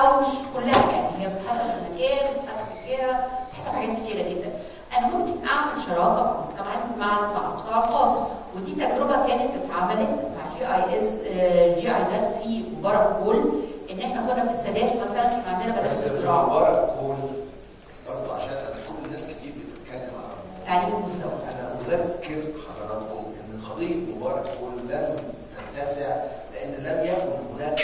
أو مش كلها يعني هي بحسب المكان بحسب الجهه بحسب حاجات كثيره جدا. أنا ممكن أعمل شراكة مع المجتمع مع مع القطاع الخاص ودي تجربة كانت اتعملت مع جي اي اس جي اي زد في مبارك كول إن إحنا كنا في السادات مثلا كان عندنا بس مدارس في مبارك كول برضه عشان أنا كل الناس كتير بتتكلم عن تعليم مستوى أنا أذكر حضراتكم إن قضية مبارك كول لم تتسع لأن لم يكن هناك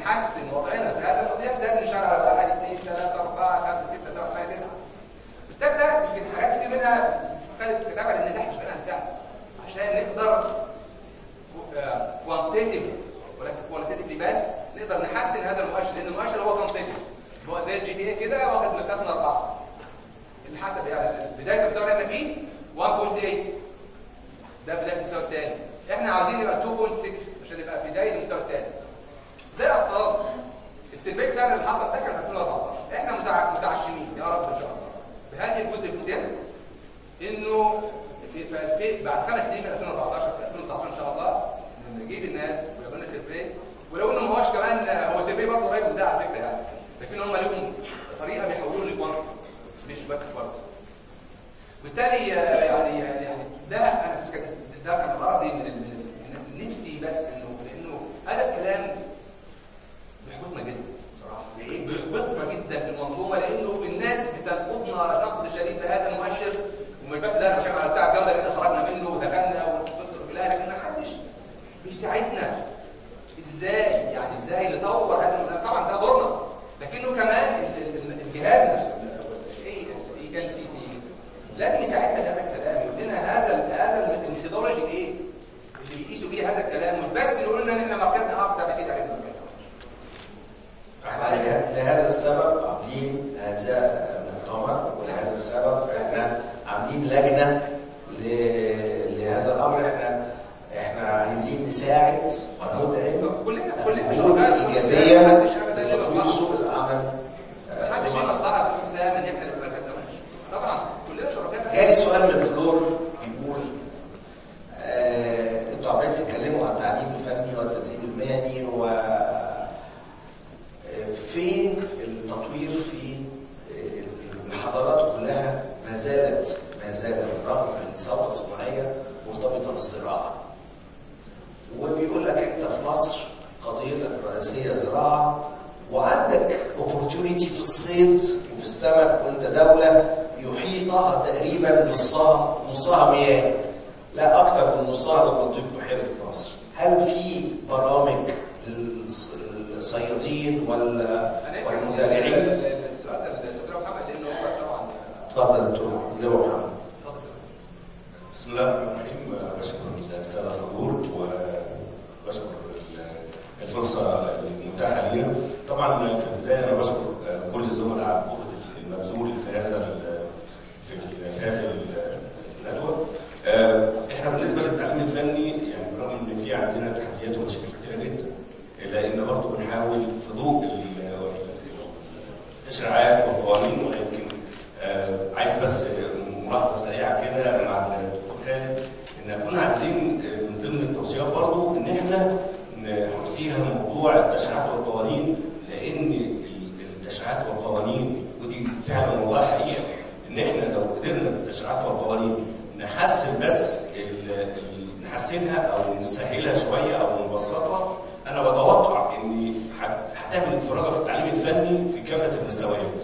نحسن وضعنا في هذا المقياس لازم نشتغل على واحد اثنين ثلاثة أربعة خمسة ستة سبعة ثمانية تسعة. بالتالت ده يمكن حاجات كتير منها خدت كتابه لأن إحنا مش فعلا عشان نقدر quantitative وليس qualitatively بس نقدر نحسن هذا المؤشر لأن المؤشر هو quantitative هو زي ال GPA كده واخد مقياس من أربعة. اللي حسب يعني بدايه المستوى اللي إحنا فيه 1.8 ده بداية المستوى الثاني إحنا عاوزين نبقى 2.6 عشان نبقى بداية المستوى الثاني ده اخطاء ال survey بتاعنا اللي حصل ده كان في 2014 إحنا متع- متعشمين يا رب إن شاء الله. بهذه الكتب إنه في في- بعد خمس سنين من 2014 في 2019 إن شاء الله نجيب الناس ويعملوا لنا survey ولو إنه ما هوش كمان هو survey برضه قريب من ده على فكرة يعني. لكن هم لهم طريقة بيحولوا ل quanti مش بس quanti بالتالي آه، يعني يعني ده أنا ده كان غرضي من نفسي بس انه لأنه هذا الكلام بيحبطنا جدا بصراحة. ليه؟ بيحبطنا جدا في المنظومة لأنه الناس بتنقضنا نقد شديد بهذا المؤشر. ومش بس ده أنا بتكلم على بتاع الجوده اللي إحنا خرجنا منه ودخلنا ونفسر كلها لكن ما حدش بيساعدنا. إزاي؟ يعني إزاي نطور هذا طبعا ده دورنا لكنه كمان ال- ال- الجهاز نفسه. الاي كان سي سي؟ لازم يساعدنا في هذا الكلام يقول لنا هذا هذا الميثودولوجي إيه؟ اللي بيقيسوا بيه هذا الكلام مش بس يقولوا لنا إن إحنا مركزنا آه ده بيسيد علينا. المركز إحنا له- لهذا السبب عاملين هذا المؤتمر ولهذا السبب إحنا عاملين لجنة لهذا الأمر. إحنا إحنا عايزين نساعد وندعم. كلنا كلنا ليه لتطوير سوق العمل. محدش في حسام ان إحنا نبقى وحش طبعا كلنا شركاء. جالي سؤال من فلور بيقول آه، أنتوا عمالين تتكلموا عن التعليم الفني والتدريب المهني و فين التطوير في آه، الحضارات كلها ما زالت ما زالت رغم الثوره الصناعيه مرتبطة بالزراعة. وبيقول لك أنت في مصر قضيتك الرئيسية زراعة وعندك اوبورتيونيتي في الصيد وفي السمك وأنت دولة يحيطها تقريبا نصها نصها مياه. لا أكثر من نصها لما تضيف بحيره ناصر هل في برامج للصيادين ولا والمزارعين. السؤال ده للدكتور محمد لأنه هو طبعا اتفضل دكتور لواء محمد. بسم الله الرحمن الرحيم. بشكر الساده الحضور وبشكر الفرصة المتاحة لنا طبعا في البداية أنا بشكر كل الزملاء على الجهد المبذول في هذا في هذا ال- الندوة. إحنا بالنسبة للتعليم الفني يعني برغم إن في عندنا تحديات ومشاكل كتيرة جدا إلا إن برضه بنحاول في ضوء ال- التشريعات والقوانين ولكن آه، عايز بس ملاحظة سريعة كده مع الدكتور خالد إن كنا عايزين آه، من ضمن التوصيات برضو إن إحنا فيها موضوع التشريعات والقوانين لأن التشريعات والقوانين ودي فعلا والله حقيقة إن إحنا لو قدرنا بالتشريعات والقوانين نحسن بس نحسنها أو نسهلها شوية أو نبسطها أنا بتوقع ان هت- هتعمل انفراجة في التعليم الفني في كافة المستويات.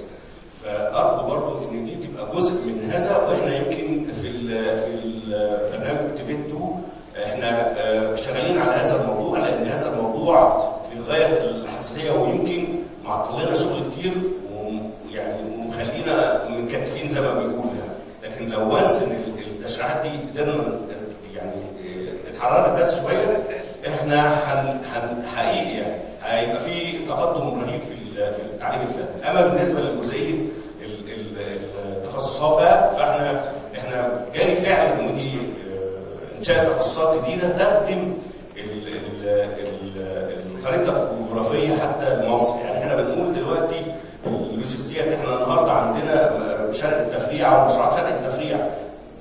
فأرجو برضو إن دي تبقى جزء من هذا وإحنا يمكن في ال في البرنامج TVET 2 إحنا آه، شغالين على هذا الموضوع لأن هذا الموضوع في غاية الحساسية ويمكن معطل لنا شغل كتير ويعني ومخلينا منكتفين زي ما بيقول يعني. لكن لو once إن التشريعات دي قدرنا يعني آه، اتحررت بس شوية إحنا هن هن حقيقي يعني هيبقى في تقدم رهيب في في التعليم الفني. أما بالنسبة لجزئيه ال- ال- التخصصات بقى فاحنا إحنا جاري فعلا ودي آه، إنشاء تخصصات جديدة تخدم ال- ال- ال- الخريطة الجغرافية حتى لمصر. يعني إحنا بنقول دلوقتي اللوجستيات إحنا النهارده عندنا شرق التفريع ومشروعات شرق التفريع.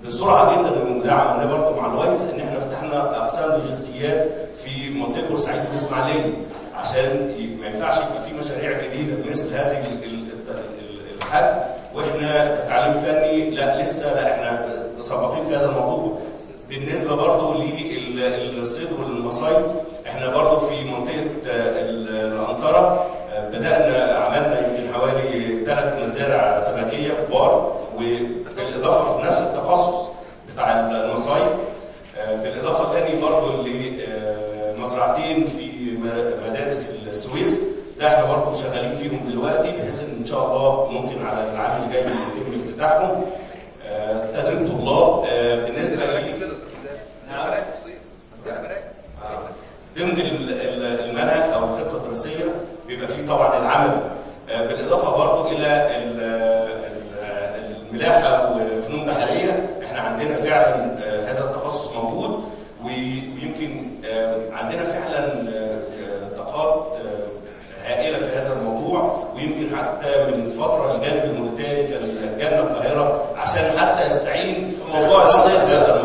بسرعة جدا المدعم عملناه برضه مع الوايز إن إحنا فتحنا أقسام لوجستيات في منطقة بورسعيد والاسماعيليه عشان ما ينفعش يبقى في مشاريع جديدة مثل هذه ال- ال- ال- الحد. وإحنا كتعليم فني لا لسه لا إحنا مسبقين في هذا الموضوع. بالنسبة برضه للصيد والمصايد إحنا برضه في منطقة آه، ال- الانطره بدانا عملنا يمكن حوالي ثلاث مزارع سمكيه كبار وبالإضافة في نفس التخصص بتاع المصايد آه، بالإضافة تاني برضه لمزرعتين في مدارس السويس ده إحنا برضه شغالين فيهم دلوقتي بحيث إن ان شاء الله ممكن على العام اللي جاي يتم افتتاحهم. آه، تدريب طلاب آه، بالنسبة لي ضمن ال- ال- المنهج أو الخطه الدراسيه بيبقى فيه طبعا العمل آه، بالإضافة برضه إلى ال- ال- الملاحة وفنون بحرية. إحنا عندنا فعلا آه، هذا التخصص موجود وي- ويمكن آه، عندنا فعلا آه، آه، طاقات آه، هائلة في هذا الموضوع. ويمكن حتى من فتره الجانب الموريتاني كان جانا القاهرة عشان حتى يستعين في موضوع الصيد هذا.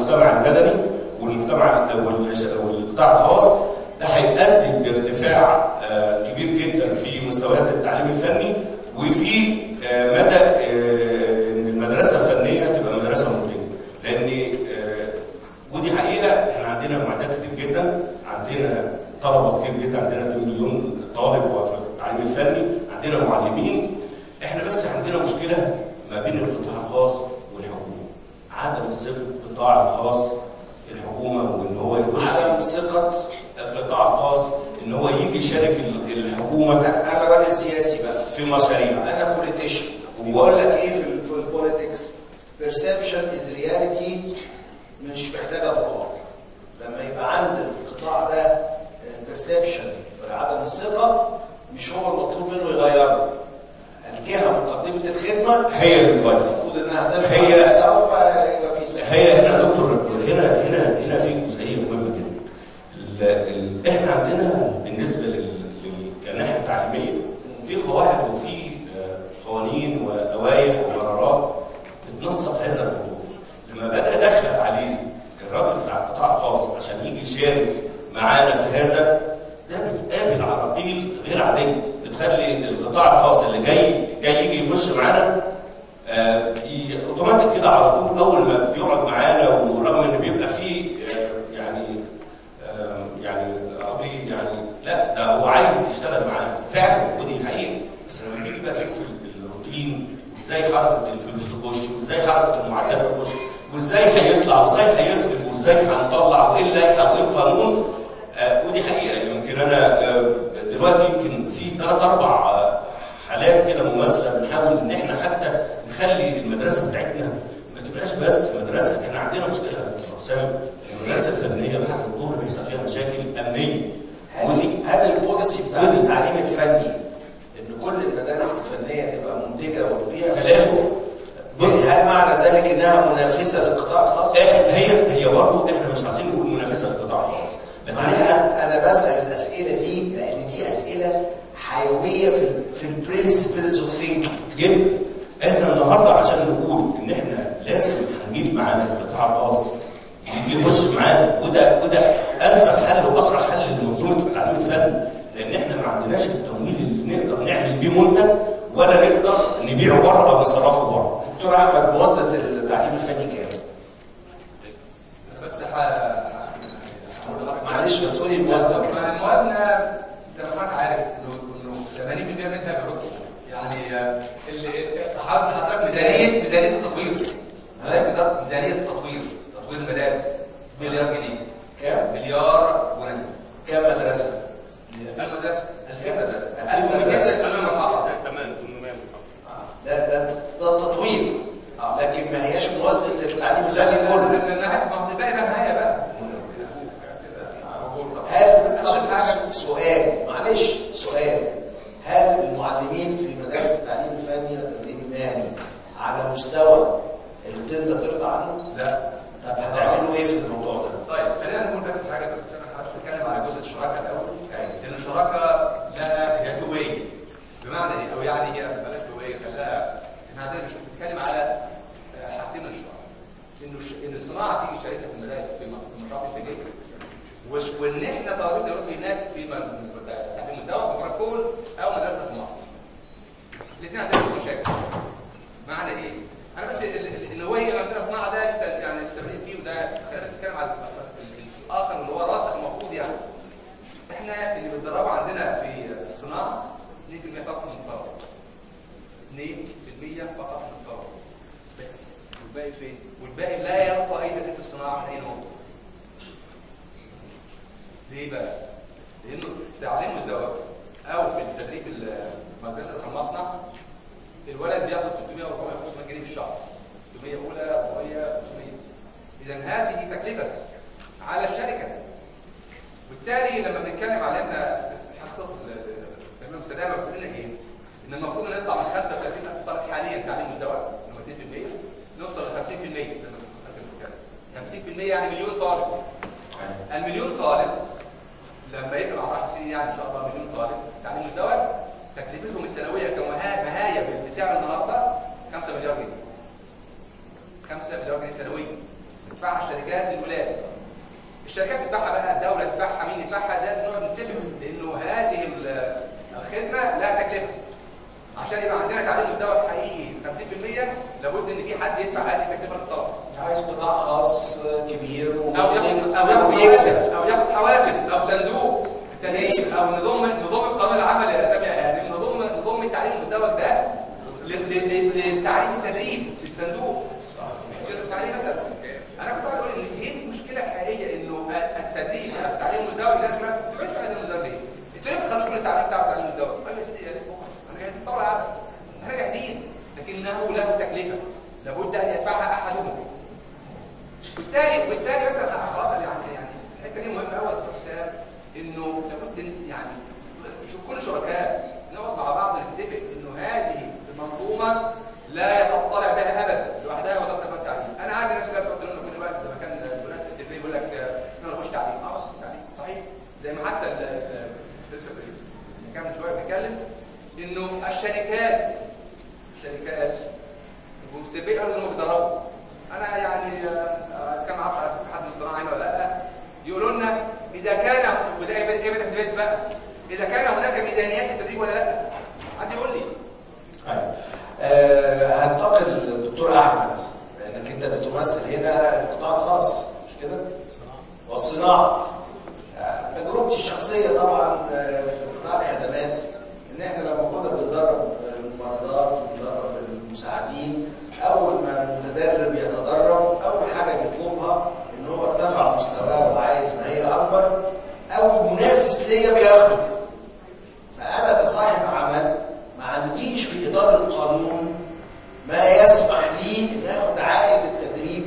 الشراكه مع المجتمع المدني والمجتمع والش- والقطاع الخاص ده هيؤدي بارتفاع آه، كبير جدا في مستويات التعليم الفني وفي آه، مدى آه، ان المدرسة الفنيه تبقى مدرسه ممكنه لأن آه، ودي حقيقه إحنا عندنا معدات كتير جدا عندنا طلبه كتير جدا عندنا 2 مليون طالب في التعليم الفني عندنا معلمين إحنا بس عندنا مشكله ما بين القطاع الخاص والحكومة عدم الثقه القطاع الخاص في الحكومة وان هو يخش عدم ثقه القطاع الخاص ان هو يجي يشارك ال- الحكومة أنا راجل سياسي بقى. في مشاريع. أنا politician بيقول لك إيه في ال- في ال politics perception is reality. مش محتاجة مقابل لما يبقى عند القطاع ده ال perception عدم الثقة مش هو المطلوب منه يغيره. الجهة مقدمة الخدمة هي اللي تغير المفروض إنها ترفع هي-. هي هنا دكتور هنا هنا هنا في جزئية مهمة جدا. إحنا عندنا بالنسبة لل- لل- كناحيه تعليميه في قواعد وفي آه، قوانين ولوائح وقرارات بتنسق هذا الموضوع. لما بدأ ادخل عليه الراجل بتاع القطاع الخاص عشان يجي يشارك معانا في هذا ده بتقابل عراقيل غير عادية. بتخلي القطاع الخاص اللي جاي جاي يجي يخش معانا آه، اوتوماتيك كده على طول أول ما بيقعد معانا ورغم إن بيبقى فيه آه، آه، يعني إيه، يعني لا ده هو عايز يشتغل معانا فعلا ودي حقيقه بس لما بيجي بقى يشوف ال- الروتين وإزاي حركة الفلوس تخش وإزاي حركة المعدات تخش وإزاي هيطلع وإزاي هيصرف وإزاي هنطلع وإيه اللائحه وإيه القانون آه، ودي حقيقة. يمكن أنا آه، دلوقتي يمكن في ثلاث أربع آه، حالات كده مماثلة بنحاول إن إحنا حتى نخلي المدرسة بتاعتنا ما تبقاش بس مدرسة إحنا عندنا مشكلة يا دكتور المدرسة الفنيه بعد الظهر بيحصل فيها مشاكل أمنية. ودي هل البوليسي بتاع التعليم الفني إن كل المدارس الفنية تبقى منتجة وتبيع. كلام. بص. هل معنى ذلك إنها منافسة للقطاع الخاص؟ إحنا- هي هي برضه إحنا مش عايزين نقول منافسة للقطاع الخاص. لكن إحنا معناها أنا بسأل الأسئلة دي لأن دي أسئلة حيوية في في ال principles of thinking جدا. إحنا النهارده عشان نقول إن إحنا لازم هنجيب معانا القطاع الخاص يخش معانا. وده وده انسب حل وأسرع حل لمنظومة التعليم الفني. لأن إحنا ما عندناش التمويل اللي نقدر نعمل بيه منتج ولا نقدر نبيعه بره أو نصرفه بره. دكتور أحمد موازنه التعليم الفني كام؟ بس معلش بس قولي الموازنه الموازنة زي ما حضرتك عارف انه إنه 80% منها بيروح يعني اللي حضرتك ميزانيه ميزانية التطوير. ميزانية التطوير تطوير المدارس. مليار جنيه. كام؟ مليار ونجم كام مدرسة؟ 2000 مدرسة. 2000 مدرسة. 2000 1200 مدرسة. زي كلهم محافظه تمام 800 ده ده ده التطوير آه. لكن ما هياش موازنه التعليم الفني كله. من ناحيه ما باقي بقى نهايه بقى هل سؤال معلش سؤال. هل المعلمين في مدارس التعليم الفني والتدريب المهني على مستوى اللي تقدر ترضى عنه؟ لا. هتعملوا إيه في الموضوع ده؟ طيب خلينا نقول بس حاجة طب أنا بس نتكلم على جزء الشراكة الأول. أيوة. لأن الشراكة لها هي جويه بمعنى إيه؟ أو يعني هي بلاش جويه خلاها إحنا عندنا مش بنتكلم على آه، حاجتين من الشراكة. انه ش- إن الصناعة تيجي تشاركنا في المدارس في مصر في المشروعات الانتاجيه وش- وإن إحنا طالبين دلوقتي هناك في م- تعليم مزدوج في مراكول أو مدرسة في مصر. الاثنين عندنا مشاكل. معنى إيه؟ أنا بس ال- ال- ان هو هي عندنا صناعة ده لسه يعني بادئين فيه وده خلينا بس نتكلم على ال- ال- الآخر اللي هو راسخ المفروض يعني. إحنا اللي بنتدربوا عندنا في في الصناعه 2% فقط من الطلبة. 2% فقط من الطلبة. بس. والباقي فين؟ والباقي لا يلقى أي في الصناعة في أي نقطة. ليه بقى؟ لأنه تعليم مزدوج. أو في التدريب ال- مدرسه المصنع الولد بياخد 300 و 400 500 جنيه في الشهر. 300 اولى 400 500 اذا هذه تكلفة على الشركة. بالتالي لما بنتكلم على إحنا حصه التنميه المستدامه بتقول لنا إيه؟ إن المفروض إن نطلع من 35000 طالب حاليا تعليم مزدوج اللي هو 2% نوصل ل 50% زي ما بنتكلم 50% يعني مليون طالب. المليون طالب لما يبقى مع 10 سنين يعني إن شاء الله مليون طالب تعليم مزدوج تكلفتهم السنويه كمهايه بسعر النهارده 5 مليار جنيه. 5 مليار جنيه سنويا. تدفعها الشركات للولاد الشركات تدفعها بقى الدولة تدفعها مين يدفعها؟ ده لازم نقعد نتفق لأنه هذه ال- الخدمة لها تكلفة. عشان يبقى عندنا تعليم مزدوج حقيقي 50% لابد إن في حد يدفع هذه التكلفة للطلبه عايز قطاع خاص كبير أو ياخد أو ياخد أو ياخد حوافز أو صندوق. تناسب أو نضم نضم في قانون العمل يا سامي يعني نضم نضم التعليم المزدوج ده للتعليم التدريب في الصندوق. سياسه التعليم مثلا. أنا كنت عايز أقول إن هي المشكلة الحقيقيه إنه التدريب أو التعليم المزدوج لازم ما تعملش حاجة المزدوج ليه؟ الدنيا ما بتخلوش من التعليم بتاع التعليم المزدوج قال يا سيدي أنا جاهز إيه؟ طبعا إحنا جاهزين لكنه له تكلفة. لابد أن يدفعها أحدهم. بالتالي بالتالي مثلا خلاص يعني يعني الحتة دي مهمة قوي إنه لابد يعني كل شركاء نقعد مع بعض نتفق إنه هذه المنظومة لا يتطلع بها ابدا لوحدها ولا تخش تعليم. أنا عارف الناس كلها بتقول لك كل وقت زي ما كان البنات السريه يقول لك أنا اخش تعليم. آه تعليم صحيح. زي ما حتى لسه كان من شوية بيتكلم إنه الشركات الشركات والسيبين قالوا انهم بيدربوا أنا يعني آه، إذا كان ما أعرفش حد من الصناعه ولا لأ يقولوا لنا إذا كان وده إيه بقى بقى إذا كان هناك ميزانيات للتدريب ولا لأ؟ حد يقول لي. آه، هنتقل للدكتور أحمد لأنك أنت بتمثل هنا القطاع الخاص مش كده؟ والصناعة. آه، تجربتي الشخصية طبعا آه، في قطاع الخدمات إن إحنا لما كنا بندرب الممرضات وندرب المساعدين أول ما المتدرب يتدرب أول حاجة بيطلبها هو ارتفع مستواه وعايز معايير اكبر أو منافس ليا بياخده. فانا كصاحب عمل ما عنديش في إطار القانون ما يسمح لي إن آخد عائد التدريب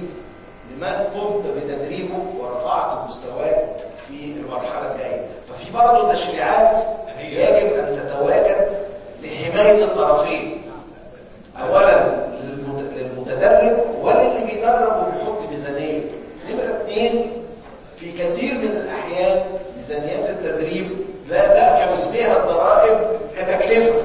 لمن قمت بتدريبه ورفعت مستواه في المرحلة الجاية. ففي برضه تشريعات يجب أن تتواجد لحماية الطرفين. اولا للمتدرب وللي بيدرب وبيحط ميزانية. نمرة اثنين في كثير من الأحيان ميزانيات التدريب لا تأخذ بها الضرائب كتكلفة.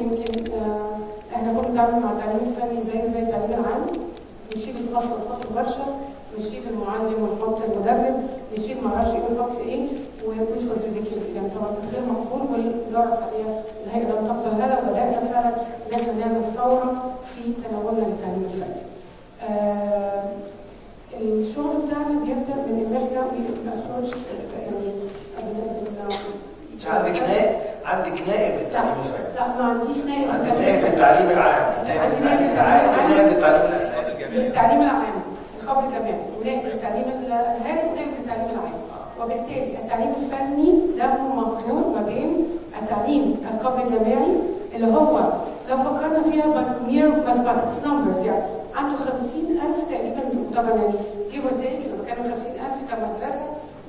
يمكن إحنا كنا بنتعامل مع التعليم الفني زيه زي التعليم العام نشيل الفصل ونحط الورشه نشيل المعلم ونحط المدرب نشيل معرفش إيه ونحط إيه was ridiculous يعني طبعا كان غير مقبول والاداره الحاليه الهيئه لم تقبل هذا وبدانا فعلا إحنا نعمل ثوره في تناولنا للتعليم الفني. آه، الشغل بتاعنا بيبدا من ان إحنا يعني عندك نائب عندك نائب للتعليم الفني. لا ما عنديش نائب. عندك نائب للتعليم العام. نائب للتعليم نائب العام. ونائب للتعليم الازهري للتعليم العام. القبل الجامعي ونائب للتعليم الأزهري ونائب للتعليم العام. وبالتالي التعليم الفني ده مقرون ما بين التعليم القبل الجامعي اللي هو لو فكرنا فيها mere mathematics numbers يعني عنده 50000 تقريبا طبعا يعني give or take لو كانوا 50000 كمدرسة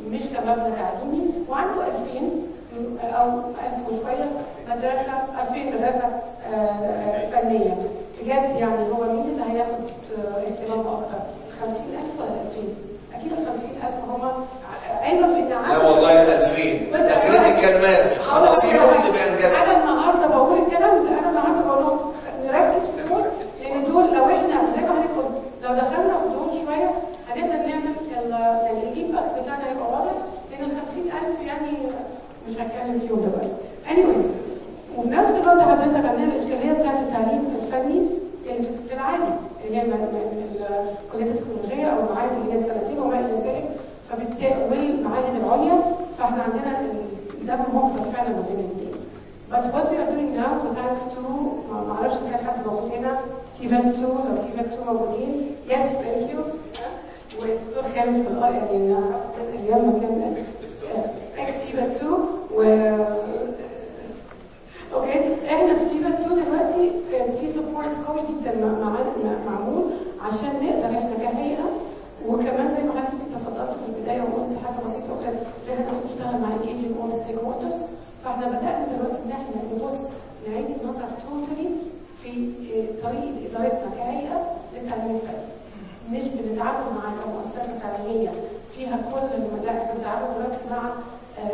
مش كمبنى تعليمي وعنده 2000 أو 1000 وشوية مدرسة 2000 مدرسة آه، فنية. بجد يعني هو مين اللي هياخد آه، اهتمام أكتر؟ 50000 ولا 2000 أكيد ال 50000 هم علما بان لا عدد- والله 2000 بس ده أنا- critical mass أقول لك 50 على يوم حاجة. تبقى إنجاز. أنا النهارده بقول الكلام ده. أنا النهارده بقول لهم نركز في دول لأن دول لو إحنا زي ما هناخد لو دخلنا في دول شوية هنقدر نعمل ال- يعني الايمباكت بتاعنا هيبقى واضح لأن ال 50000 يعني مش هتكلم فيهم دلوقتي. anyways وفي نفس الوقت حضرتك عندنا الاشكاليه بتاعت التعليم الفني اللي في- العالي اللي هي من الكليات التكنولوجية أو المعاهد اللي هي السنتين وما إلى ذلك فبالتالي والمعاهد العليا فإحنا عندنا ده مقدر فعلا ما بين الاثنين. But what we are doing now thanks to ما أعرفش كان حد موجود هنا TVET 2 لو TVET 2 موجودين yes thank you والدكتور خالد في الآي يعني ما كان ex TVET 2 و okay إحنا في TVET 2 دلوقتي في support قوي جدا مع- مع- مع- معمول عشان نقدر إحنا كهيئة وكمان زي ما حضرتك تفضلت في البداية وقلت حاجة بسيطة ان إحنا لازم مع engaging all stakeholders فاحنا بدأنا دلوقتي إن إحنا نبص نعيد النظر توتالي في آه، طريقة إدارتنا كهيئة للتعليم الفني. مش بنتعامل مع كمؤسسه تعليميه فيها كل لا بنتعامل دلوقتي مع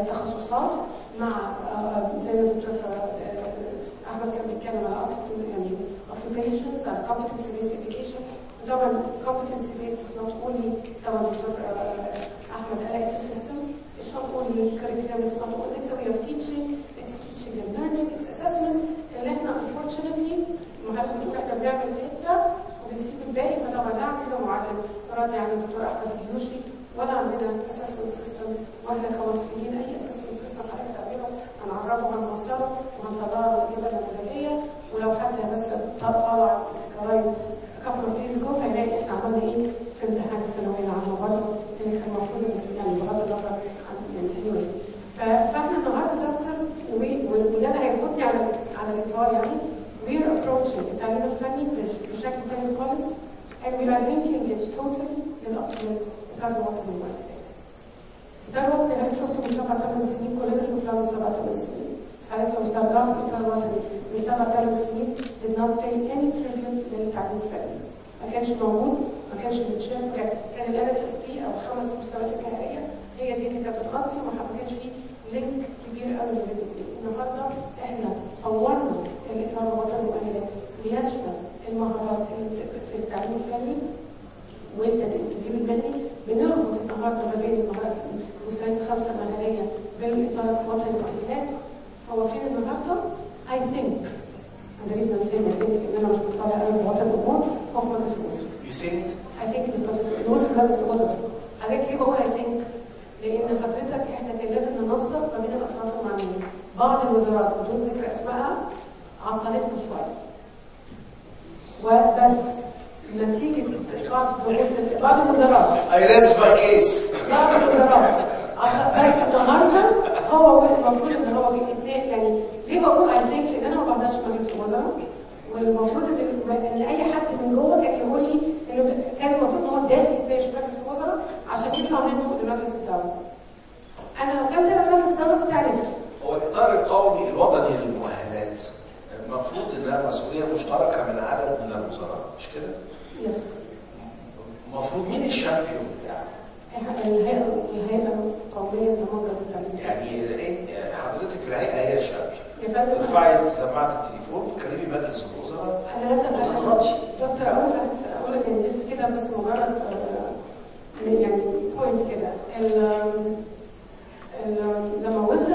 تخصصات مع آه، زي ما الدكتور آه، احمد كان بيتكلم على يعني occupations على competency based education وطبعا competency based is not only طبعا الدكتور آه، احمد قال it's a system it's not only curriculum it's not only it's a way of teaching it's teaching and learning it's assessment اللي إحنا unfortunately المحل بتقول إحنا بنعمل حتة وبنسيب الباقي فطبعا لا عندنا معلم راضي عن الدكتور احمد الجيوشي ولا عندنا assessment system وإحنا كمصريين أي assessment system حضرتك تعمله هنعرفه وهنوصله وهنطلعه الاجابه النموذجيه ولو حد بس طالع قرايب couple of days ago هيلاقي إحنا عملنا إيه؟ في امتحان الثانوية العامة. برضه اللي كان المفروض يعني بغض النظر عن يعني فإحنا النهارده دكتور وده اللي هياخدني على على الاطار يعني we are approaching التعليم الفني بش- بشكل تاني خالص. And we are linking it totally للأطفال الإطار الوطني والمعلومات. الإطار الوطني اللي شفته من سبع ثمان سنين كلنا ساعات لو استرجعت الاطار الوطني من سبع ثلاث سنين did not pay any tribute للتعليم الفني ما كانش موجود ما كانش متشاف كان كان ال اس بي أو الخمس مستويات الكهربائيه هي دي اللي كانت بتغطي وما كانش فيه link كبير قوي للاثنين النهارده إحنا طورنا الاطار الوطني مؤهلات ليشمل المهارات في التعليم الفني والتدريب المهني بنربط النهارده ما بين المهارات المستويات الخمسه المهنيه بالاطار الوطني للمؤهلات هو فين النهارده؟ I think and the reason I'm saying I think ان أنا مش مقتنع قوي بوطن الأمور هو في الوزراء. You think I think in مجلس الوزراء مجلس الوزراء. حضرتك ليه بقول I think؟ لأن حضرتك إحنا كان لازم ننسق ما بين الأطراف المعنيين. بعض الوزارات بدون ذكر اسمائها عطلتنا شوية. وبس الوزارات I rest my case. بعض الوزارات عط- بس النهارده هو المفروض إن هو يعني ليه بقول اي ثينك لأن أنا ما بقدرش مجلس الوزراء والمفروض ان أي حد من جوه كان يقول لي انه ده- كان المفروض إن هو داخل يتناقش في مجلس الوزراء عشان يطلع منه لمجلس الدولة. أنا لو كان طلع مجلس الدولة كنت عرفت. هو الإطار القومي الوطني للمؤهلات المفروض إنها مسؤولية مشتركة من عدد من الوزراء مش كده؟ yes المفروض مين ال champion بتاعه؟ الهيئه الهيئه القوميه لضمان جودة التعليم. يعني الهيئة- حضرتك الهيئة هي ال champion يا فندم. ترفعي سماعة التليفون تكلمي مجلس الوزراء. أنا لسه وتضغطي دكتور أقول لك أقول لك إن just كده بس مجرد آه، يعني point كده. لما وصل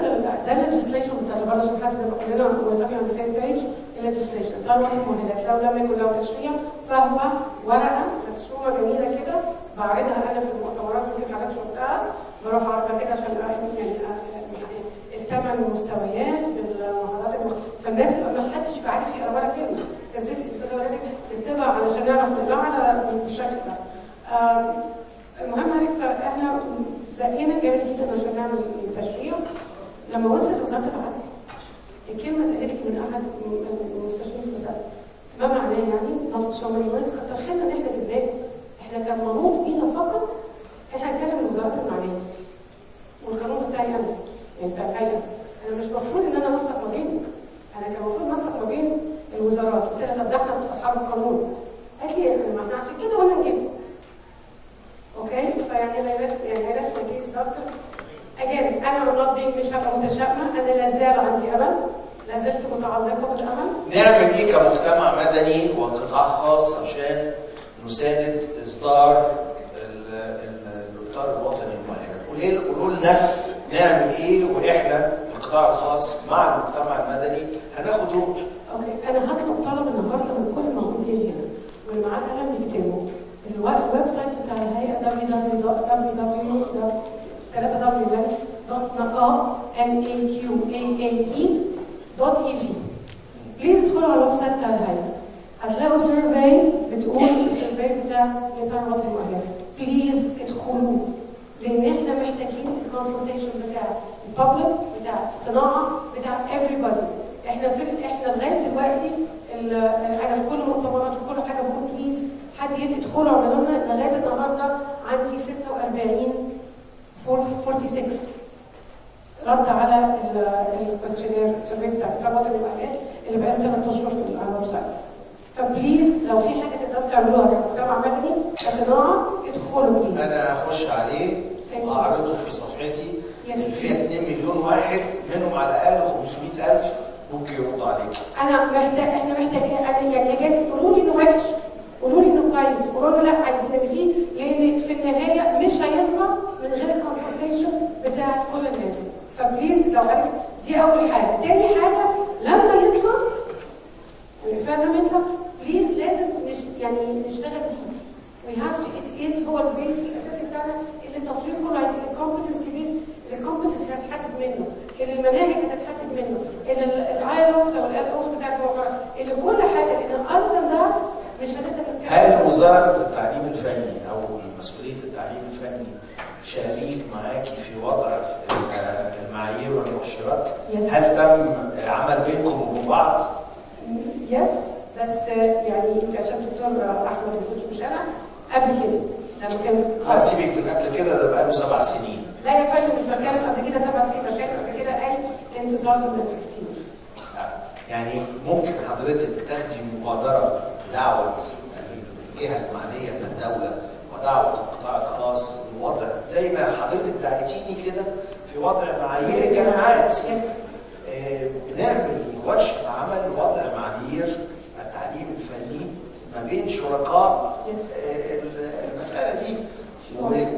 ده ال legislation بتاع البلد عشان حد يبقى كلنا وطبعا على same page الليجسليشن طبعا المؤهلات لو لم يكن له تشريع فهو ورقة مرسومه جميلة كده بعرضها أنا في المؤتمرات يمكن حضرتك شفتها. بروح أعرضها كده عشان يعني أ- الثمان مستويات بالمهارات. فالناس ما حدش يبقى عارف يقرا ولا كلمه الناس لازم تتبع علشان نعرف نقراها بالشكل ده. المهم عليك فاحنا زقينا جامد جدا عشان نعمل التشريع. لما وصل وزاره العدل الكلمة اللي قالت لي من احد المستشارين في ما معناه يعني؟ شو ماني ونس كتر خيرنا ان إحنا جبناه إحنا كان منوط بينا فقط إحنا هنتكلم الوزارات المعنيه والقانون بتاعي أنا يعني بتاع أنا مش المفروض إن أنا أنسق ما بينك. أنا كان المفروض أنسق ما بين الوزارات. قلت لها طب ده إحنا اصحاب القانون. قالت لي إحنا ما إحنا عشان كده قلنا نجيبكم okay؟ فيعني رسم يعني my case دكتور. Again أنا not being مش هبقى متشائمة. أنا لا زال عندي أمل. لا زلت متعلقة بالأمل. نعمل إيه كمجتمع مدني وقطاع خاص عشان نساند إصدار ال- ال- الاطار الوطني للمؤهلات قولوا لنا نعمل إيه وإحنا القطاع الخاص مع المجتمع المدني. هناخد دور okay. أنا هطلب طلب النهارده من كل الموجودين هنا. واللي معاه قلم يكتبوا. الو- ال website بتاع الهيئة www.naqaa.edu.eg please ادخلوا على ال website بتاع الهيئه هتلاقوا survey بتقول ال survey بتاع الاطار الوطني للمؤهلات please ادخلوا لأن إحنا محتاجين ال consultation بتاع ال public بتاع الصناعه بتاع everybody. إحنا في إحنا لغاية دلوقتي أنا في كل المؤتمرات وفي كل حاجة بقول please حد يدي ادخلوا اعملوا لنا لغاية النهارده عندي 46 four- 46 رد على ال questionnaire ال survey بتاع الطلبات المؤهلات اللي بقى له ثلاث أشهر في على ال website ف please لو في حاجة تقدروا تعملوها كمجتمع مدني كصناعه ادخلوا please أنا هخش عليه واعرضه في صفحتي. فيها 2 مليون واحد منهم على الأقل 500000 ممكن يردوا عليك أنا محتاج إحنا محتاجين أنا يعني أجي قولوا لي إنه وحش. قولوا لي انه كويس قولوا لي لا عايزين فيه لأن في النهاية مش هيطلع من غير ال consultation بتاعت كل الناس. ف please لو عرفت دي أول حاجة. تاني حاجة لما يطلع يعني فعلا لما يطلع please لازم نش يعني نشتغل بيه. We have to it is هو ال base الأساسي بتاعنا اللي التطوير كله ال competency base ال competency هتتحدد منه اللي المناهج هتتحدد منه اللي ال ILOs بتاعت اللي كل حاجة لأن other هتقدر هل وزارة التعليم الفني أو مسؤولية التعليم الفني شريك معاكي في وضع ال- المعايير والمؤشرات؟ هل تم عمل بينكم وبين بعض؟ yes بس يعني عشان الدكتور أحمد مش أنا قبل كده لما كان لا سيبك من قبل كده ده بقاله سبع سنين. لا يا فندم مش بتكلم قبل كده سبع سنين بتكلم قبل كده قال in 2015 يعني ممكن حضرتك تاخدي مبادرة دعوة الجهة المعنية من الدولة ودعوة القطاع الخاص لوضع زي ما حضرتك دعيتيني كده في وضع معايير. الجامعات آه، نعمل ورشة عمل لوضع معايير التعليم الفني ما بين شركاء آه، المسألة دي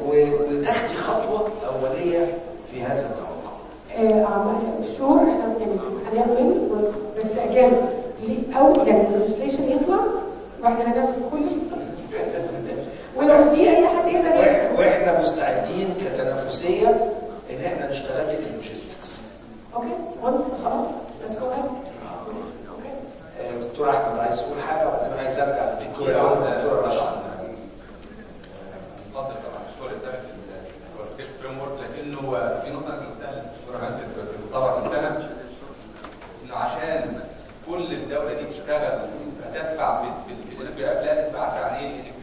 وتاخدي خطوة أولية في هذا التوقع. sure إحنا هنعمل و- بس again ليه- أو يعني ال legislation يطلع وإحنا هنعمل كل ولو في أي حد يقدر. وإحنا مستعدين كتنافسية إن إحنا نشتغل لك ال logistics Okay وانت خلاص بس جو دكتور أحمد عايز تقول حاجة؟ وبعدين عايز أرجع للدكتور دكتور رشا طبعا الشغل ده في ال qualification framework لكنه في نقطة أنا قلتها للدكتوره في المؤتمر من سنة إنه عشان كل الدولة دي تشتغل فتدفع بالان بي اف لازم بي اف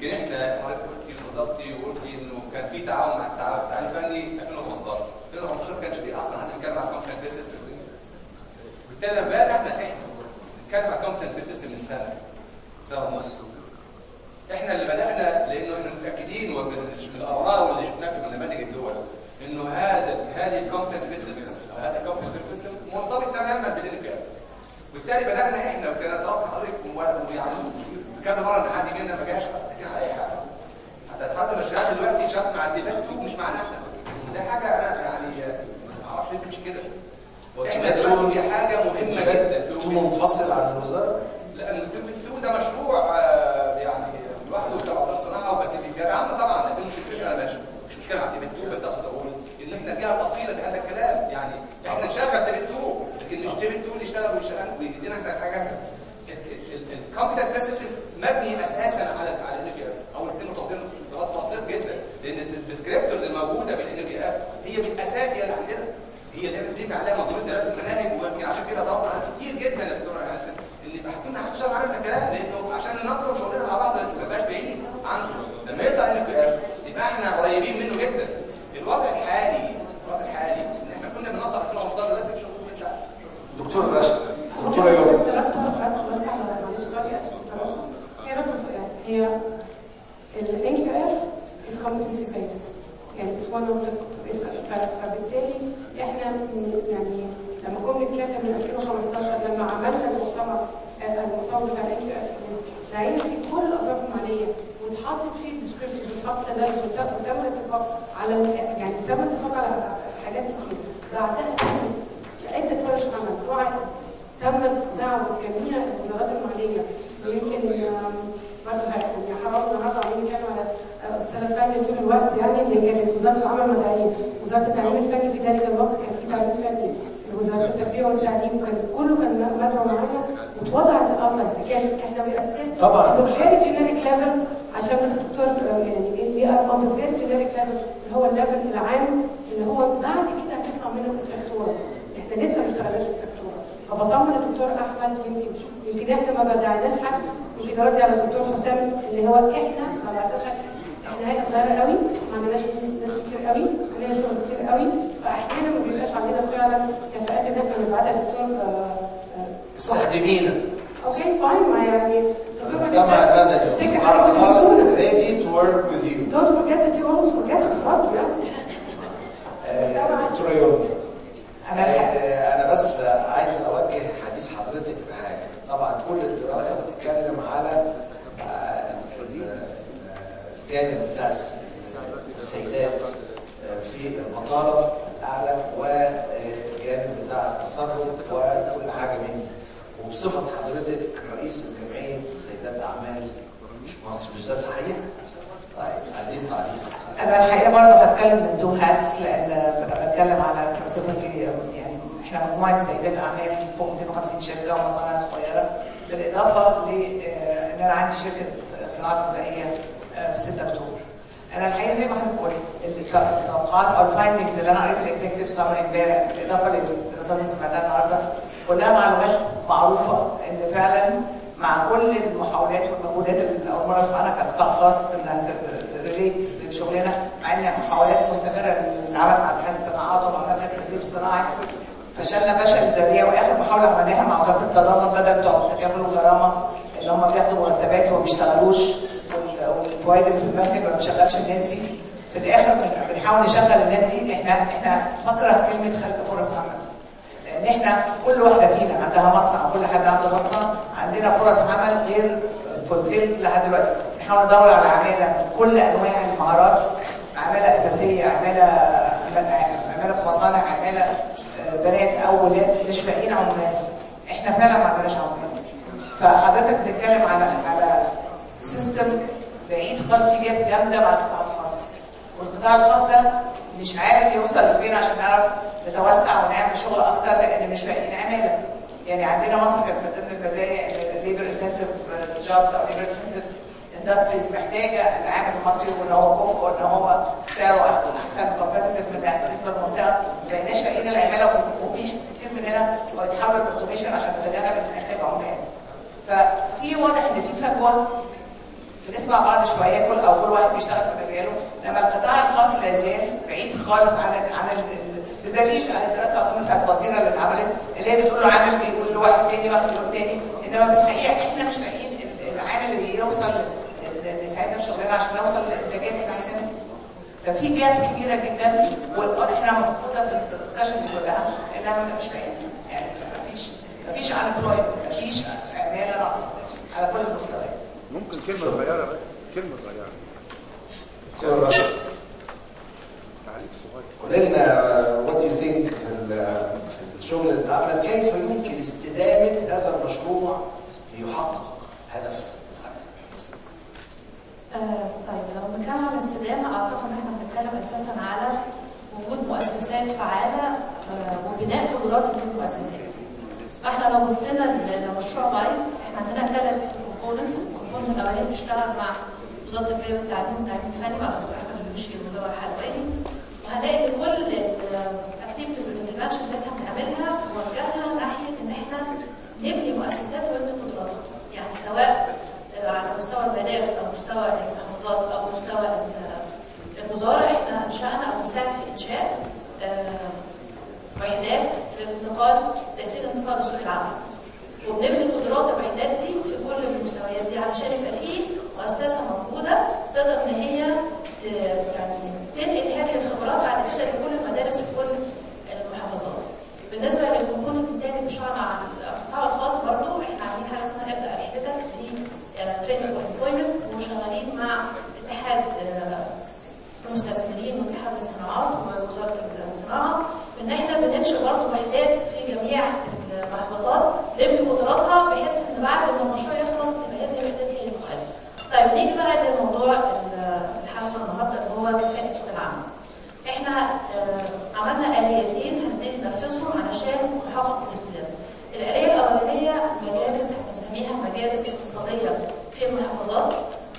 يمكن إحنا حضرتك قلتي وضفتي وقلتي انه كان في تعاون مع التعاون. الفني 2015 2015 ما كانش في أصلا حد بيتكلم عن competence based system وبالتالي بدأنا إحنا إحنا نتكلم عن competence based system من سنة سنة ونص. إحنا اللي بدأنا لأنه إحنا متأكدين من الاوراق واللي شفناها في نماذج الدول انه هذا هذه ال competence based system أو هذا ال competence based system مرتبط تماما بال NQF وبالتالي بدأنا إحنا وكان أتوقع حضرتك ويعني كذا مرة ان حد جينا ما جاش لكن على أي حاجة. ما الشهاده دلوقتي شات مع تو مش معانا إحنا ده حاجة أنا يعني ما أعرفش ليه تمشي كده. إحنا دلوقتي دي حاجة مهمة جدا. تو منفصل عن الوزارة؟ لأن التو ده مشروع آه، يعني لوحده تبع الصناعة وبس. في جامعه عامة طبعا لكن مش الفكرة ماشي مش مشكلة مع 2 بس أقصد أقول إن إحنا جهه اصيله بهذا الكلام. يعني إحنا نشغل تيبت 2 لكن مش تيبت 2 اللي يشتغل ويشتغل ويدينا إحنا حاجة ال competence system مبني أساسا على على ال NQF. أول كلمه تعطينا ارتباط بسيط جدا لأن ال descriptors الموجودة بالان بي إف هي بالاساس هي اللي عندنا. هي اللي بنبني عليها منظومه دراسه المناهج ويمكن عشان كده ضغط على كتير جدا يا دكتور إن يبقى حاطين حد شغال على الكلام لأنه عشان ننظم شغلنا مع بعض ما يبقاش بعيد عنه لما يطلع NQF يبقى إحنا قريبين منه جدا الوضع الحالي الوضع الحالي ان إحنا كنا بننظم 2015 دلوقتي مش مش عارف دكتور رشا دكتوره يوم بس ربط ربط بس على معلش sorry اسف دكتور رشا. هي ربط يعني هي ال NQF is competency based يعني it's one of the is- ف- فبالتالي إحنا م- يعني لما كنا بنتكلم من 2015 لما عملنا المؤتمر آه، المؤتمر بتاع ال NQF لقينا فيه كل الاطراف المعنيه واتحطت فيه ال descriptions واتحط تدرس وتم الاتفاق على يعني تم الاتفاق على حاجات كتير. بعدها عدة ورش عمل وعد تم دعوة جميع الوزارات المعنية ويمكن آم، برضه يعني حرام النهارده عمالين نتكلم على آه، أستاذة سامي طول الوقت يعني اللي كانت وزارة العمل مدعيه وزارة التعليم الفني في ذلك الوقت كان في تعليم فني. وزاره التربية والتعليم كان كله كان مدعو معانا واتوضعت الاطلس كان إحنا we still طبعاً. very generic level عشان بس الدكتور آه، يعني we are on very generic level اللي هو ال level العام اللي هو بعد كده هتطلع منه ال sector إحنا لسه ما اشتغلناش في ال sector فبطمن الدكتور أحمد يمكن يمكن إحنا ما بدعناش حد يمكن راضي على الدكتور حسام اللي هو إحنا ما بعدناش حد. إحنا هيئه صغيرة قوي ما عندناش ناس كتير قوي عندنا شغل كتير قوي. فاحيانا ما بيبقاش عندنا فعلا كفاءات إن إحنا نبعتها للدكتور آه، آه، استخدمينا Okay fine ما يعني والقطاع حاجة الخاص ready to work with you Don't forget that you always forget us برضه يعني آه، دكتوره يوم أنا أنا بس عايز اوجه حديث حضرتك في حاجة طبعا كل الدراسه بتتكلم على آه، الجانب بتاع الس- السيدات آه، في المطالب الاعلى والجانب بتاع التصرف وكل حاجة من دي وبصفه حضرتك رئيس جمعيه سيدات أعمال مصر مش ده صحيح؟ طيب عايزين تعليق أنا الحقيقة برضه هتكلم من two hats لأن بتكلم على بصفتي يعني إحنا مجموعة سيدات أعمال فوق 250 شركة ومصانع صغيرة بالإضافة ل آه، أنا عندي شركة صناعات غذائية آه، في 6 اكتوبر. أنا الحقيقة زي ما حضرتك قلت التوقعات أو ال findings اللي أنا قريت ال executive summary امبارح بالإضافة للدراسات اللي سمعتها النهارده كلها معلومات معروفة ان فعلا مع كل المحاولات والمجهودات اللي أول مرة عنها كقطاع خاص إنها تريليت لشغلنا مع إن محاولات مستمرة للعمل مع اتحاد الصناعات ومع مركز التدريب الصناعي فشلنا فشل ذريع وآخر محاولة عملناها مع وزارة التضامن بدل بتوع التكافل والغرامة اللي هم بياخدوا مرتبات وما بيشتغلوش وال- والفوائد اللي في البنك ما بنشغلش الناس دي. في الآخر بن- بنحاول نشغل الناس دي. إحنا إحنا فاكرة كلمة خلق فرص عمل. لأن إحنا كل واحدة فينا عندها مصنع كل حد عنده مصنع. عندنا فرص عمل غير fulfilled لحد دلوقتي. بنحاول ندور على عمالة كل أنواع المهارات. عمالة أساسية عمالة عمالة في مصانع عمالة آه، بنات أو ولاد مش لاقيين عمال. إحنا فعلا ما عندناش عمال. فحضرتك بتتكلم على على system بعيد خالص في gap جامدة مع والقطاع الخاص ده مش عارف يوصل لفين عشان نعرف نتوسع ونعمل شغل أكتر لأن مش لاقيين عمالة. يعني عندنا مصر كانت من ضمن المزايا ان ال labor intensive jobs أو labor intensive industries محتاجة. العامل المصري وإن هو كفء وإن هو سعره أحسن competitive بالنسبة للمنطقه ما بقيناش لاقيين العمالة وفي كتير مننا هو يتحول لل automation عشان نتجنب إن نحتاج عمال. ففي واضح إن في فجوة بنسمع بعض شوية كل أو كل واحد بيشتغل في مجاله. انما القطاع الخاص لا زال بعيد خالص عن عن بدليل عن الدراسة اظن بتاعت بصيره اللي اتعملت اللي هي بتقول له عامل بيقول لواحد تاني واحد يقول تاني. إنما في الحقيقة إحنا مش لاقيين ال- العامل اللي يوصل ل- ل- لساعتها في شغلنا عشان نوصل للانتاجات اللي إحنا عايزينها. ففي جاب كبيرة جدا وإحنا مفقوده في الدسكشن دي كلها إنها مش لاقيين يعني مفيش مفيش unemployment مفيش عمالة ناقصة على كل المستويات. ممكن كلمة صغيرة بس كلمة صغيرة. تعليق صغير. قول لنا وات يو ثينك في ال- في الشغل اللي اتعمل كيف يمكن استدامة هذا المشروع ليحقق هدف؟ آه، طيب لو بنتكلم عن الاستدامة أعتقد إن إحنا بنتكلم أساسا على وجود مؤسسات فعالة آه، وبناء قدرات هذه المؤسسات. فإحنا لو بصينا لمشروع بايظ إحنا عندنا ثلاث components، ال component الأولاني بيشتغل مع وزارة التربية والتعليم والتعليم الفني مع دكتور واللي هو الحلواني وهنلاقي إن كل وال interventions اللي إحنا بنعملها موجهة ناحية إن إحنا نبني مؤسسات ونبني قدراتها. يعني سواء على مستوى المدارس أو مستوى المحافظات أو مستوى ال- الوزارة إحنا انشانا أو بنساعد في إنشاء آه، وحدات للانتقال تيسير الانتقال لسوق العمل وبنبني قدرات الوحدات دي في كل المستويات دي علشان يبقى فيه مؤسسة موجودة تقدر إن هي يعني تنقل هذه الخبرات بعد كده لكل المدارس وكل المحافظات. بالنسبة لل component الثاني بشرع مع القطاع الخاص برضه إحنا عاملين حاجة اسمها ابدا رحلتك دي training و employment وشغالين مع اتحاد المستثمرين واتحاد الصناعات ووزاره الصناعه إن إحنا بننشئ برضه وحدات في جميع المحافظات نبني قدراتها بحيث إن بعد ما المشروع يخلص تبقى هذه الوحدات هي المخالفه. طيب نيجي بقى لموضوع ال- الحلقة النهارده اللي هو كفاءة سوق العمل. إحنا آه، عملنا آليتين هنبتدي ننفذهم علشان نحقق الاستدامة. الآلية الأولانية مجالس بنسميها مجالس اقتصادية في المحافظات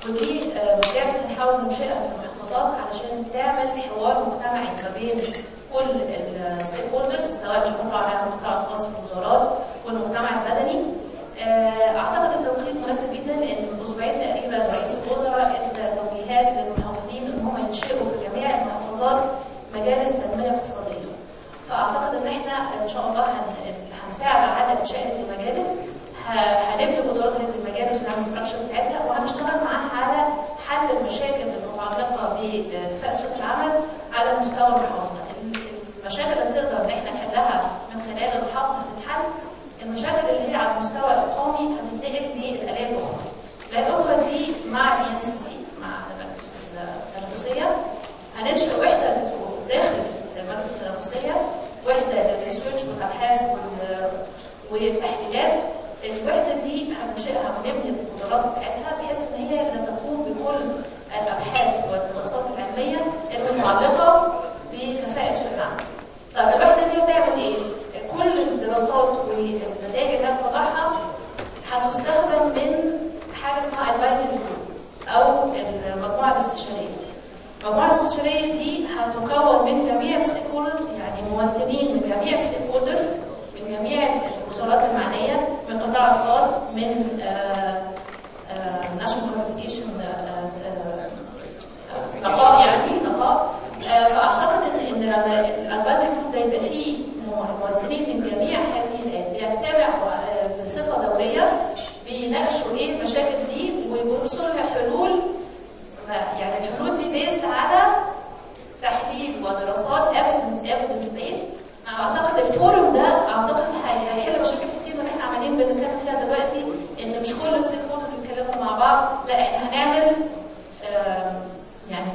ودي آه، مجالس هنحاول ننشئها في المحافظات علشان تعمل حوار مجتمعي ما بين كل الستيك هولدرز سواء القطاع العام والقطاع الخاص في الوزارات والمجتمع المدني. آه، أعتقد التوقيت مناسب جدا لأن من أسبوعين تقريبا رئيس الوزراء ادى توجيهات للمحافظين إن هم ينشئوا في جميع المحافظات مجالس تنمية اقتصادية. فأعتقد إن إحنا إن شاء الله هن- هنساعد على إنشاء هذه المجالس. هنبني قدرات هذه المجالس ونعمل ستراكشر بتاعتها وهنشتغل معاها على حل المشاكل المتعلقة بكفاءه سوق العمل على مستوى المحافظة. ال- المشاكل اللي تقدر إن إحنا نحلها من خلال المحافظة هتتحل المشاكل اللي هي على المستوى القومي هتنتقل للآلية الأخرى. الآلية الأخرى دي مع ال NCC مع المجلس التنافسية هننشئ وحدة داخل المجلس التنافسية وحدة للريسيرش والأبحاث وال- والتحليلات الوحدة دي هننشئها ونبني القدرات بتاعتها بحيث إن هي اللي تقوم بكل الأبحاث والدراسات العلمية المتعلقة بكفاءة سوق العمل. طب الوحدة دي هتعمل إيه؟ كل الدراسات والنتائج اللي هتطلعها هتستخدم من حاجة اسمها advisory group أو المجموعة الاستشارية. المجموعة الاستشارية دي هتكون من جميع ال stake يعني ممثلين من جميع ال stakeholders جميع الوزارات المعنية بالقطاع الخاص من آه، آه، national communication آه، نقاء يعني نقاء. فأعتقد إن إن لما الالغاز يكون ده يبقى فيه ممثلين من جميع هذه الفئات بيجتمع بصفة دورية بيناقشوا إيه المشاكل دي وبيوصلوا لحلول يعني الحلول دي based على تحليل ودراسات evidence based أعتقد ال forum ده أعتقد هيحل مشاكل كتير اللي إحنا عمالين بنتكلم فيها دلوقتي إن مش كل ال stakeholders بيتكلموا مع بعض. لا إحنا هنعمل يعني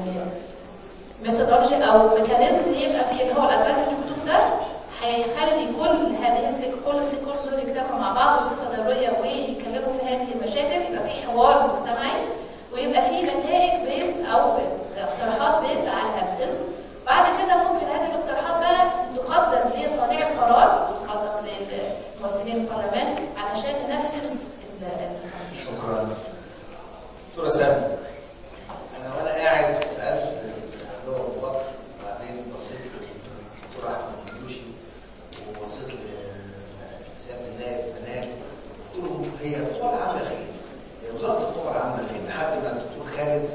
methodology أو mechanism يبقى فيه اللي هو ال advisory group ده هيخلي كل هذه ال stakeholders يجتمعوا مع بعض بصفة دورية ويتكلموا في هذه المشاكل. يبقى في حوار مجتمعي ويبقى في نتائج based أو اقتراحات based على ال evidence بعد كده ممكن هذه الاقتراحات بقى تقدم لصانع القرار وتقدم لممثلين البرلمان علشان ننفذ شكرا دكتورة سامي أنا وأنا قاعد سألت اللي هو أبو بكر وبعدين بصيت للدكتور أحمد مندوشي وبصيت لسيادة النائب منال قلت لهم هي القوى العامه فين؟ هي وزارة القوى العامه فين؟ لحد ما الدكتور خالد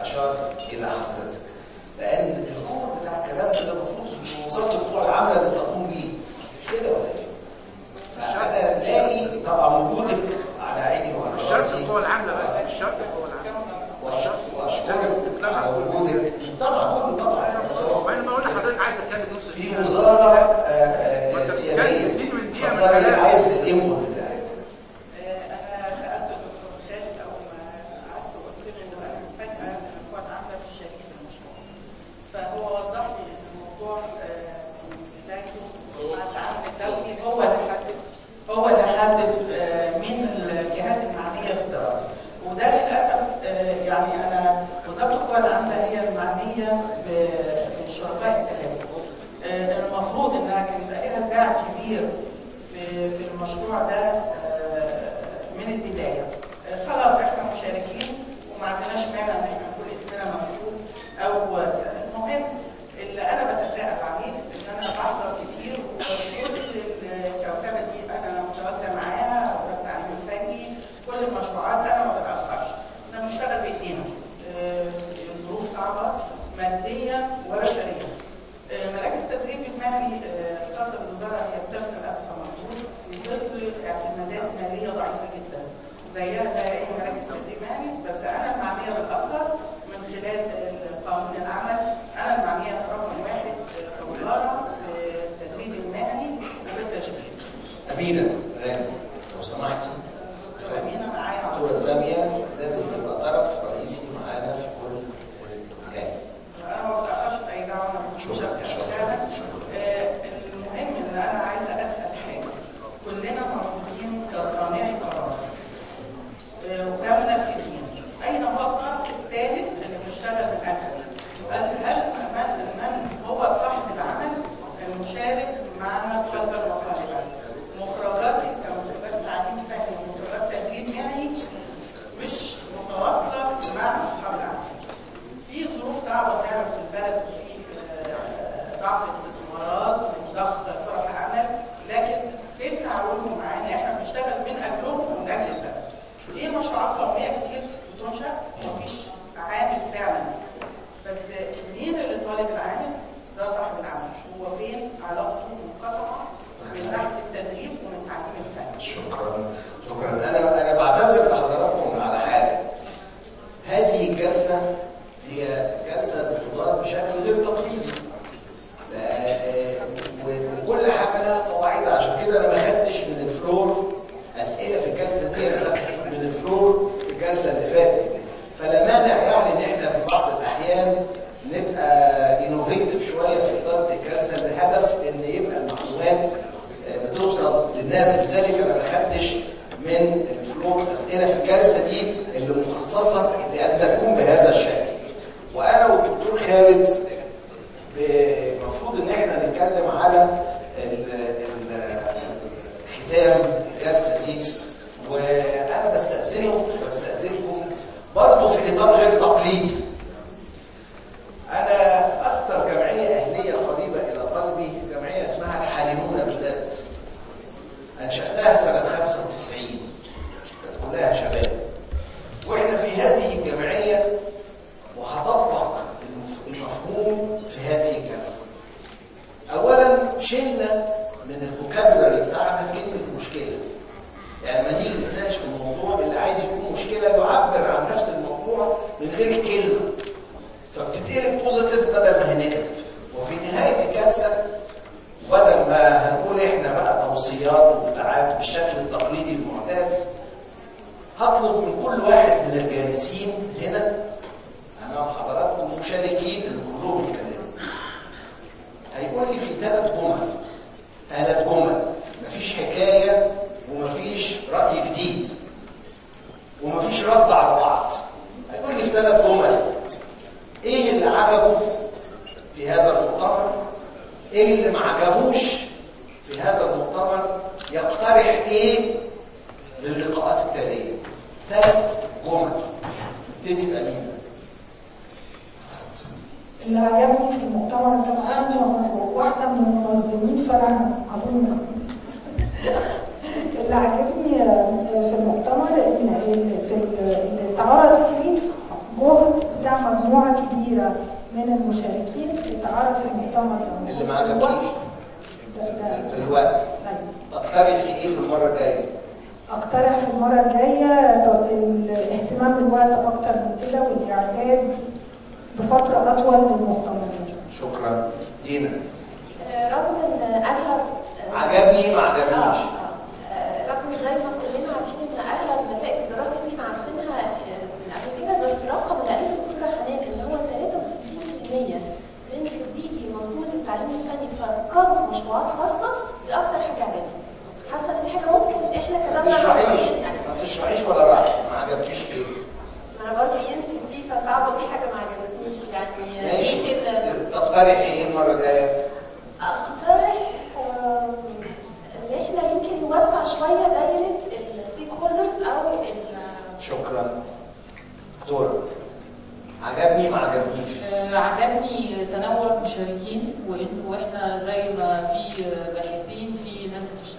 أشار إلى حضرتك لأن الكور بتاع الكلام ده المفروض وزارة القوى العاملة اللي تقوم بيه. مش كده ولا إيه؟ فأنا الاقي طبعا وجودك على عيني وعلى رأسي. الشرط القوى العاملة بس الشرط القوى العاملة. وأشكرك على وجودك. طبعا كله طبعا. بس هو ما أنا بقول لحضرتك عايز أتكلم نص في وزارة آه، آه، سياديه عايز الإنبوت. اقترح في المرة الجاية الاهتمام بالوقت أكتر من كده والاعداد بفترة أطول للمؤتمرات شكرا. دينا. آه، رغم إن أغلب آه، عجبني ما عجبنيش. آه، آه، رغم زي ما كلنا عارفين إن أغلب نتائج الدراسة اللي إحنا عارفينها من قبل كده بس رقم اللي قالته الدكتوره حنان ان هو 63% من خريجي منظومه التعليم الفني فكروا في مشروعات خاصة دي أكتر حاجة عجبتني. حاسة إن دي حاجة ممكن ما تشرحيش. ما تشرحيش ولا رأي ما عجبكيش إيه ما أنا برضه NCC فصعب أقول حاجة ما عجبتنيش. يعني ماشي. يمكن تقترحي إيه المرة الجاية؟ أقترح إن إحنا يمكن نوسع شوية دايرة ال stakeholders أو ال- شكرا. دورة عجبني ما عجبنيش. آه، عجبني تنوع المشاركين وإنه إحنا زي ما في آه، باحثين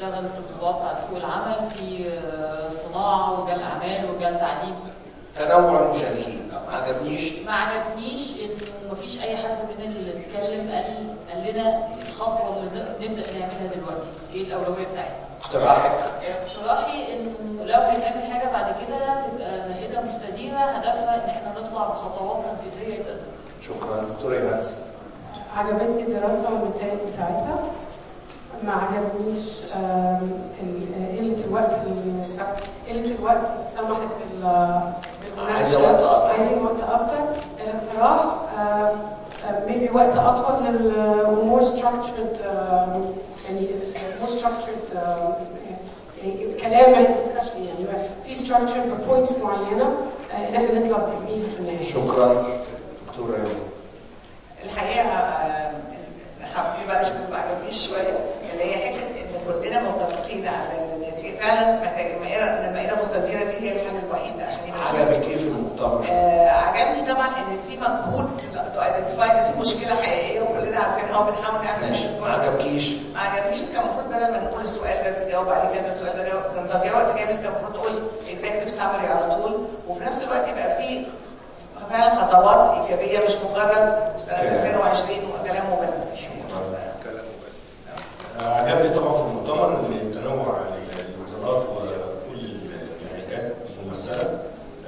بتشتغل في المواقع سوق العمل في آه، صناعة وجال أعمال وجال تعليم. تنوع المشاركين. ما عجبنيش؟ ما عجبنيش انه مفيش أي حد من اللي اتكلم قال قال لنا الخطوة اللي نبدأ نعملها دلوقتي. إيه الأولوية بتاعتنا؟ اقتراحك؟ اقتراحي انه لو هيتعمل حاجة بعد كده تبقى مائده مستديره هدفها إن إحنا نطلع بخطوات تنفيذية يبقى شكرا. دكتور إيهاب. عجبتني الدراسة والنتائج بتاعتها. ما عجبنيش ال- قلة الوقت قلة الوقت سمحت بال بالمناقشة. عايزة وقت. عايزين وقت أكتر الاقتراح maybe وقت أطول لل و more structured آم، يعني more structured آم، اسمه إيه؟ يعني كلام يعني discussion يعني في structure بوينتس معينة آه، إن إحنا نطلع بيه في النهاية شكرا دكتور ايهاب الحقيقة كنت ما عجبنيش شوية اللي هي حتة ان كلنا متفقين على النتيجه فعلا محتاج المائده المستديره دي هي الحل الوحيد عشان يبقى عجبك إيه في المؤتمر آه، عجبني طبعا ان في مجهود to identify ان في مشكله حقيقيه وكلنا عارفينها وبنحاول نعمل ما عجبكيش ما عجبنيش انت المفروض بدل ما نقول السؤال ده تجاوب عليه كذا السؤال ده تضيع وقت جامد انت المفروض تقول اكزيكتيف سامري على طول وفي نفس الوقت يبقى في فعلا خطوات إيجابية مش مجرد سنه 2020 وكلام وبس. عجبني طبعا في المؤتمر إن تنوع الوزارات وكل الهيئات الممثله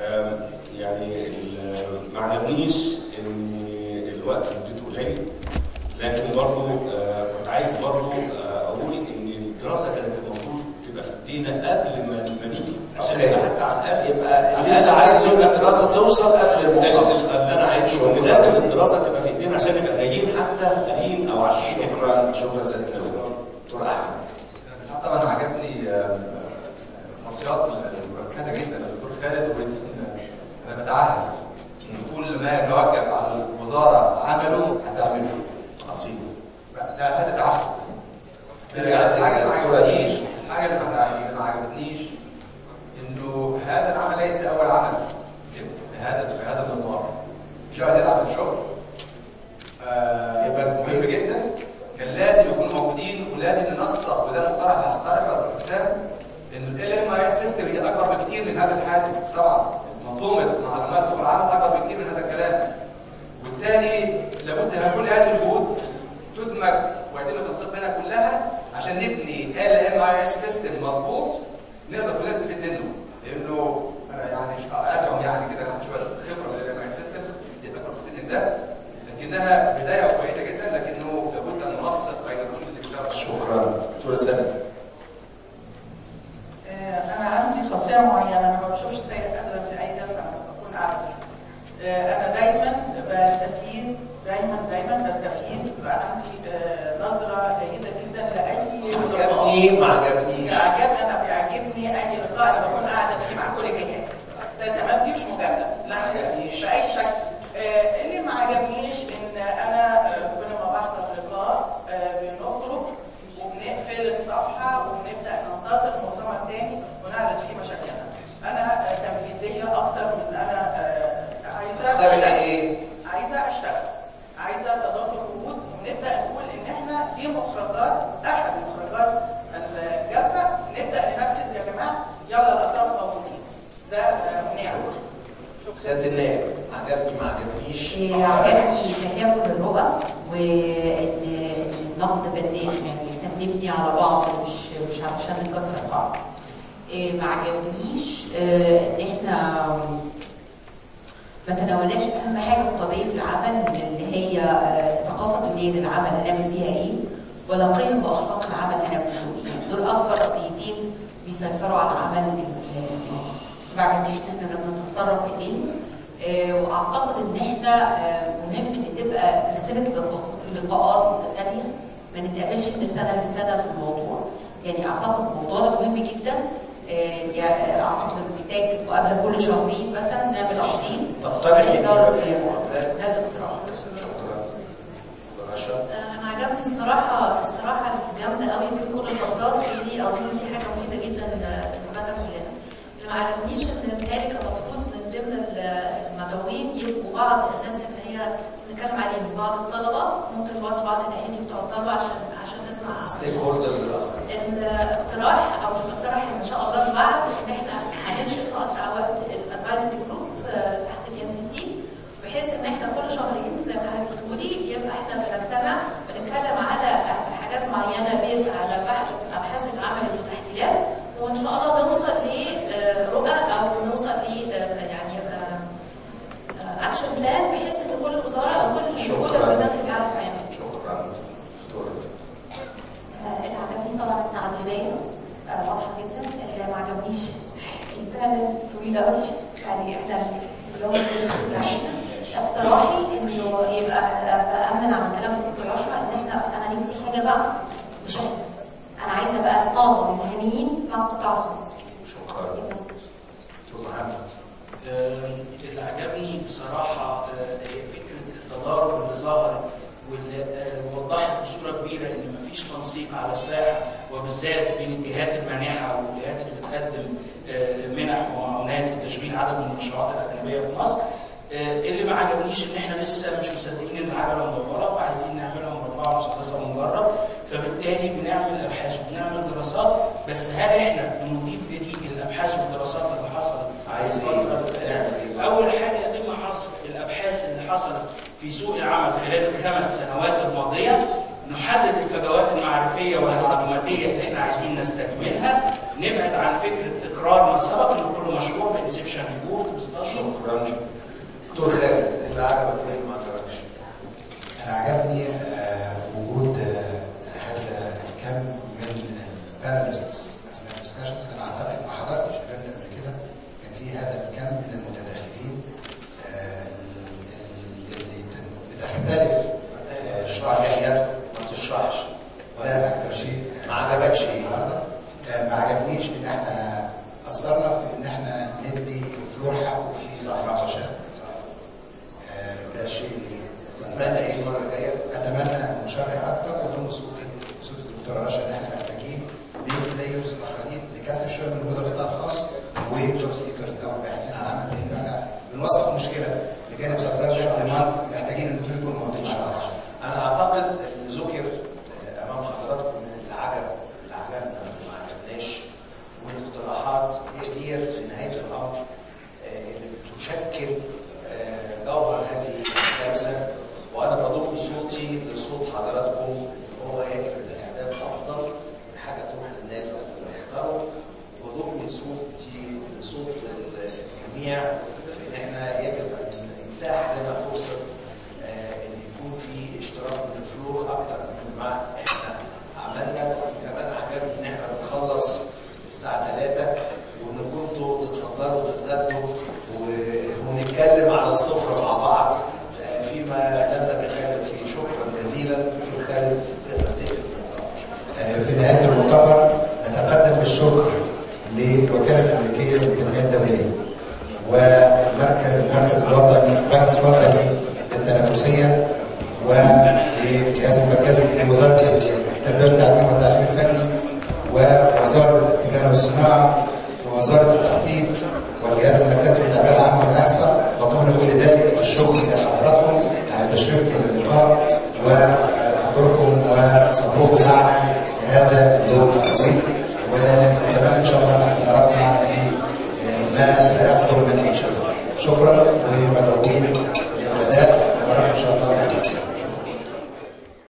آم، يعني ما عجبنيش إن الوقت مدته قليل. لكن برضه آه، كنت عايز برضه آه، أقول إن الدراسة كانت المفروض تبقى في ايدينا قبل ما نيجي يبقى حتى على الاقل يبقى اللي انت عايزه ان الدراسه توصل قبل المؤتمر اللي أنا عايزه ان لازم الدراسه تبقى في ايدينا عشان نبقى جايين حتى قاريين أو عارفين شكرا شكرا سيد دكتور دكتور أحمد. طبعا عجبني آه، توصيات مركزه جدا للدكتور خالد وان أنا بتعهد إن كل ما يتوجب على الوزارة عمله هتعمله. عظيم ده هذا تعهد الحاجة اللي ما عجبتنيش. الحاجة اللي ما عجبتنيش إنه هذا العمل ليس أول عمل. بهذا بهذا النظام مش عايز يلعب الشغل آه، يبقى مهم جدا. كان لازم يكونوا موجودين ولازم ننسق وده مقترح اللي هقترحه يا حسام إن LMI system هي أكبر بكتير من هذا الحادث. طبعا منظومه معلومات سوق العمل أكبر بكتير من هذا الكلام. وبالتالي لابد من كل هذه الجهود تدمج ويتم التنسيق بينها كلها عشان نبني LMIS system مظبوط. نقدر نستفيد منه لأنه أنا يعني ازعم يعني كده أنا عندي شوية خبره من LMIS system يبقى إن ده لكنها بداية كويسة جدا لكنه لابد أن ننسق بين كل اللي بيشتغل شكرا. دكتوره سنه آه، أنا عندي خاصية معينة. أنا ما بشوفش سيء ابدا في أي جلسة أنا بكون. آه، أنا دايما بستفيد دايما دايما بستفيد بيبقى عندي آه، نظرة جيدة جدا لأي عجبني ما عجبنيش. عجبني أنا بيعجبني أي لقاء. أنا بكون قاعدة فيه مع كل الجهات ده تمام؟ دي مش مجاملة. لا بأي شكل. آه، اللي ما عجبنيش إن أنا آه، كل ما بحضر لقاء آه، بنخرج وبنقفل الصفحة وبنبدأ ننتظر المؤتمر تاني ونعرض فيه مشاكلنا. أنا آه، تنفيذية أكتر من أنا آه، عايزة أشتغل. إيه؟ عايزة أشتغل. عايزة تضافر وجود ونبدا نقول إن إحنا دي مخرجات أحد مخرجات الجلسة. نبدأ ننفذ يا جماعة. يلا الاطراف موجودين. ده منيع. سيادة النائب عجبني ما عجبنيش. عجبني تكامل الرؤى وإن النقد بناء يعني إحنا بنبني على بعض مش مش علشان نكسر بعض. إيه، ما عجبنيش آه، إن إحنا ما تناولناش أهم حاجة في قضيه العمل اللي هي آه، الثقافه الدوليه للعمل هنعمل بيها إيه ولا قيم واخلاق العمل هنعمل إيه. دول أكبر قضيتين بيسيطروا على عمل ما عجبنيش إن إحنا لما نتطرق اليهم آه، وأعتقد إن إحنا آه، مهم إن تبقى سلسلة لقاء- لقاءات متتاليه ما نتقابلش من سنة لسنة في الموضوع. يعني أعتقد الموضوع ده مهم جدا. آه، اعتقد إنه محتاج مقابله كل شهرين مثلا نعمل عقدين. تقترح نقدر آه، ده رشا أنا عجبني الصراحه الصراحة الجامده قوي بين كل الفترات دي أظن دي حاجة مفيدة جدا لنا كلنا اللي ما عجبنيش إن التالي كان المفروض من ضمن المدعوين يبقوا بعض الناس اللي هي بنتكلم عليهم بعض الطلبة ممكن برضه بعض الاهالي بتوع الطلبة عشان عشان نسمع stakeholders الاقتراح أو مش اقتراح إن شاء الله الوعد إن إحنا هننشئ في اسرع وقت ال advisory group تحت ال MCC بحيث إن إحنا كل شهرين زي ما حضرتك بتقولي يبقى إحنا بنجتمع بنتكلم على حاجات معينة based على بحث أبحاث العمل والتحليلات وإن شاء الله نوصل لرؤى أو نوصل ل يعني action plan بحيث ان كل وزاره أو كل كل شكراً. representative يعرف يعمل شكرا. دكتور اللي عجبني طبعا التعددية آه، واضحة جدا. اللي ما عجبنيش الفعل طويلة قوي يعني إحنا اليوم اقتراحي إنه يبقى أأمن على كلام الدكتور رشا إن إحنا أنا نفسي حاجة بقى مش إحنا أنا عايزة بقى الطلبة المهنيين مع القطاع الخاص. شكرا. آه، اللي عجبني بصراحة آه، فكرة التضارب اللي ظهرت واللي آه، وضحت بصورة كبيرة إن مفيش تنسيق على الساحة وبالذات بين الجهات المانحة والجهات اللي بتقدم آه، منح ومعونات لتشغيل عدد من المشروعات الأجنبية في مصر. آه، اللي ما عجبنيش إن إحنا لسه مش مصدقين إن العجلة مدورة فعايزين نعملها مربعة مثلثة ونجرب فبالتالي بنعمل أبحاث وبنعمل دراسات بس هل إحنا بنضيف جديد للأبحاث والدراسات اللي حصلت عايز الفترة اللي إيه؟ فاتت؟ نعمل إيه؟ أول حاجة يتم حصر الأبحاث اللي حصلت في سوق العمل خلال الخمس سنوات الماضية نحدد الفجوات المعرفية والمعلوماتية اللي إحنا عايزين نستكملها نبعد عن فكرة تكرار ما سبق ان كل مشروع ب inception report بستاشر دكتور خالد اللي عجبك وايه اللي ما عجبكش؟ أنا عجبني آه، وجود آه، هذا الكم من ال panelists اثناء ال discussions أنا أعتقد ما حضرتش event قبل كده كان في هذا الكم من المتداخلين آه، اللي بتختلف شرعيات ما تشرحش ده أكتر شيء ما عجبكش إيه؟ النهارده ما عجبنيش إن إحنا قصرنا في إن إحنا ندي floor حقه في مناقشات الشيء اللي اتمنى إيه المره الجايه؟ أتمنى مشاركه أكتر. وضم صوتي صوت الدكتوره رشا ان إحنا محتاجين. new players اخرين نكثف شوية من وجود القطاع الخاص. و job seekers أو الباحثين عن عمل لأن أنا بنوصف مشكلة بجانب supply demand محتاجين إن دول يكونوا موجودين على أنا أعتقد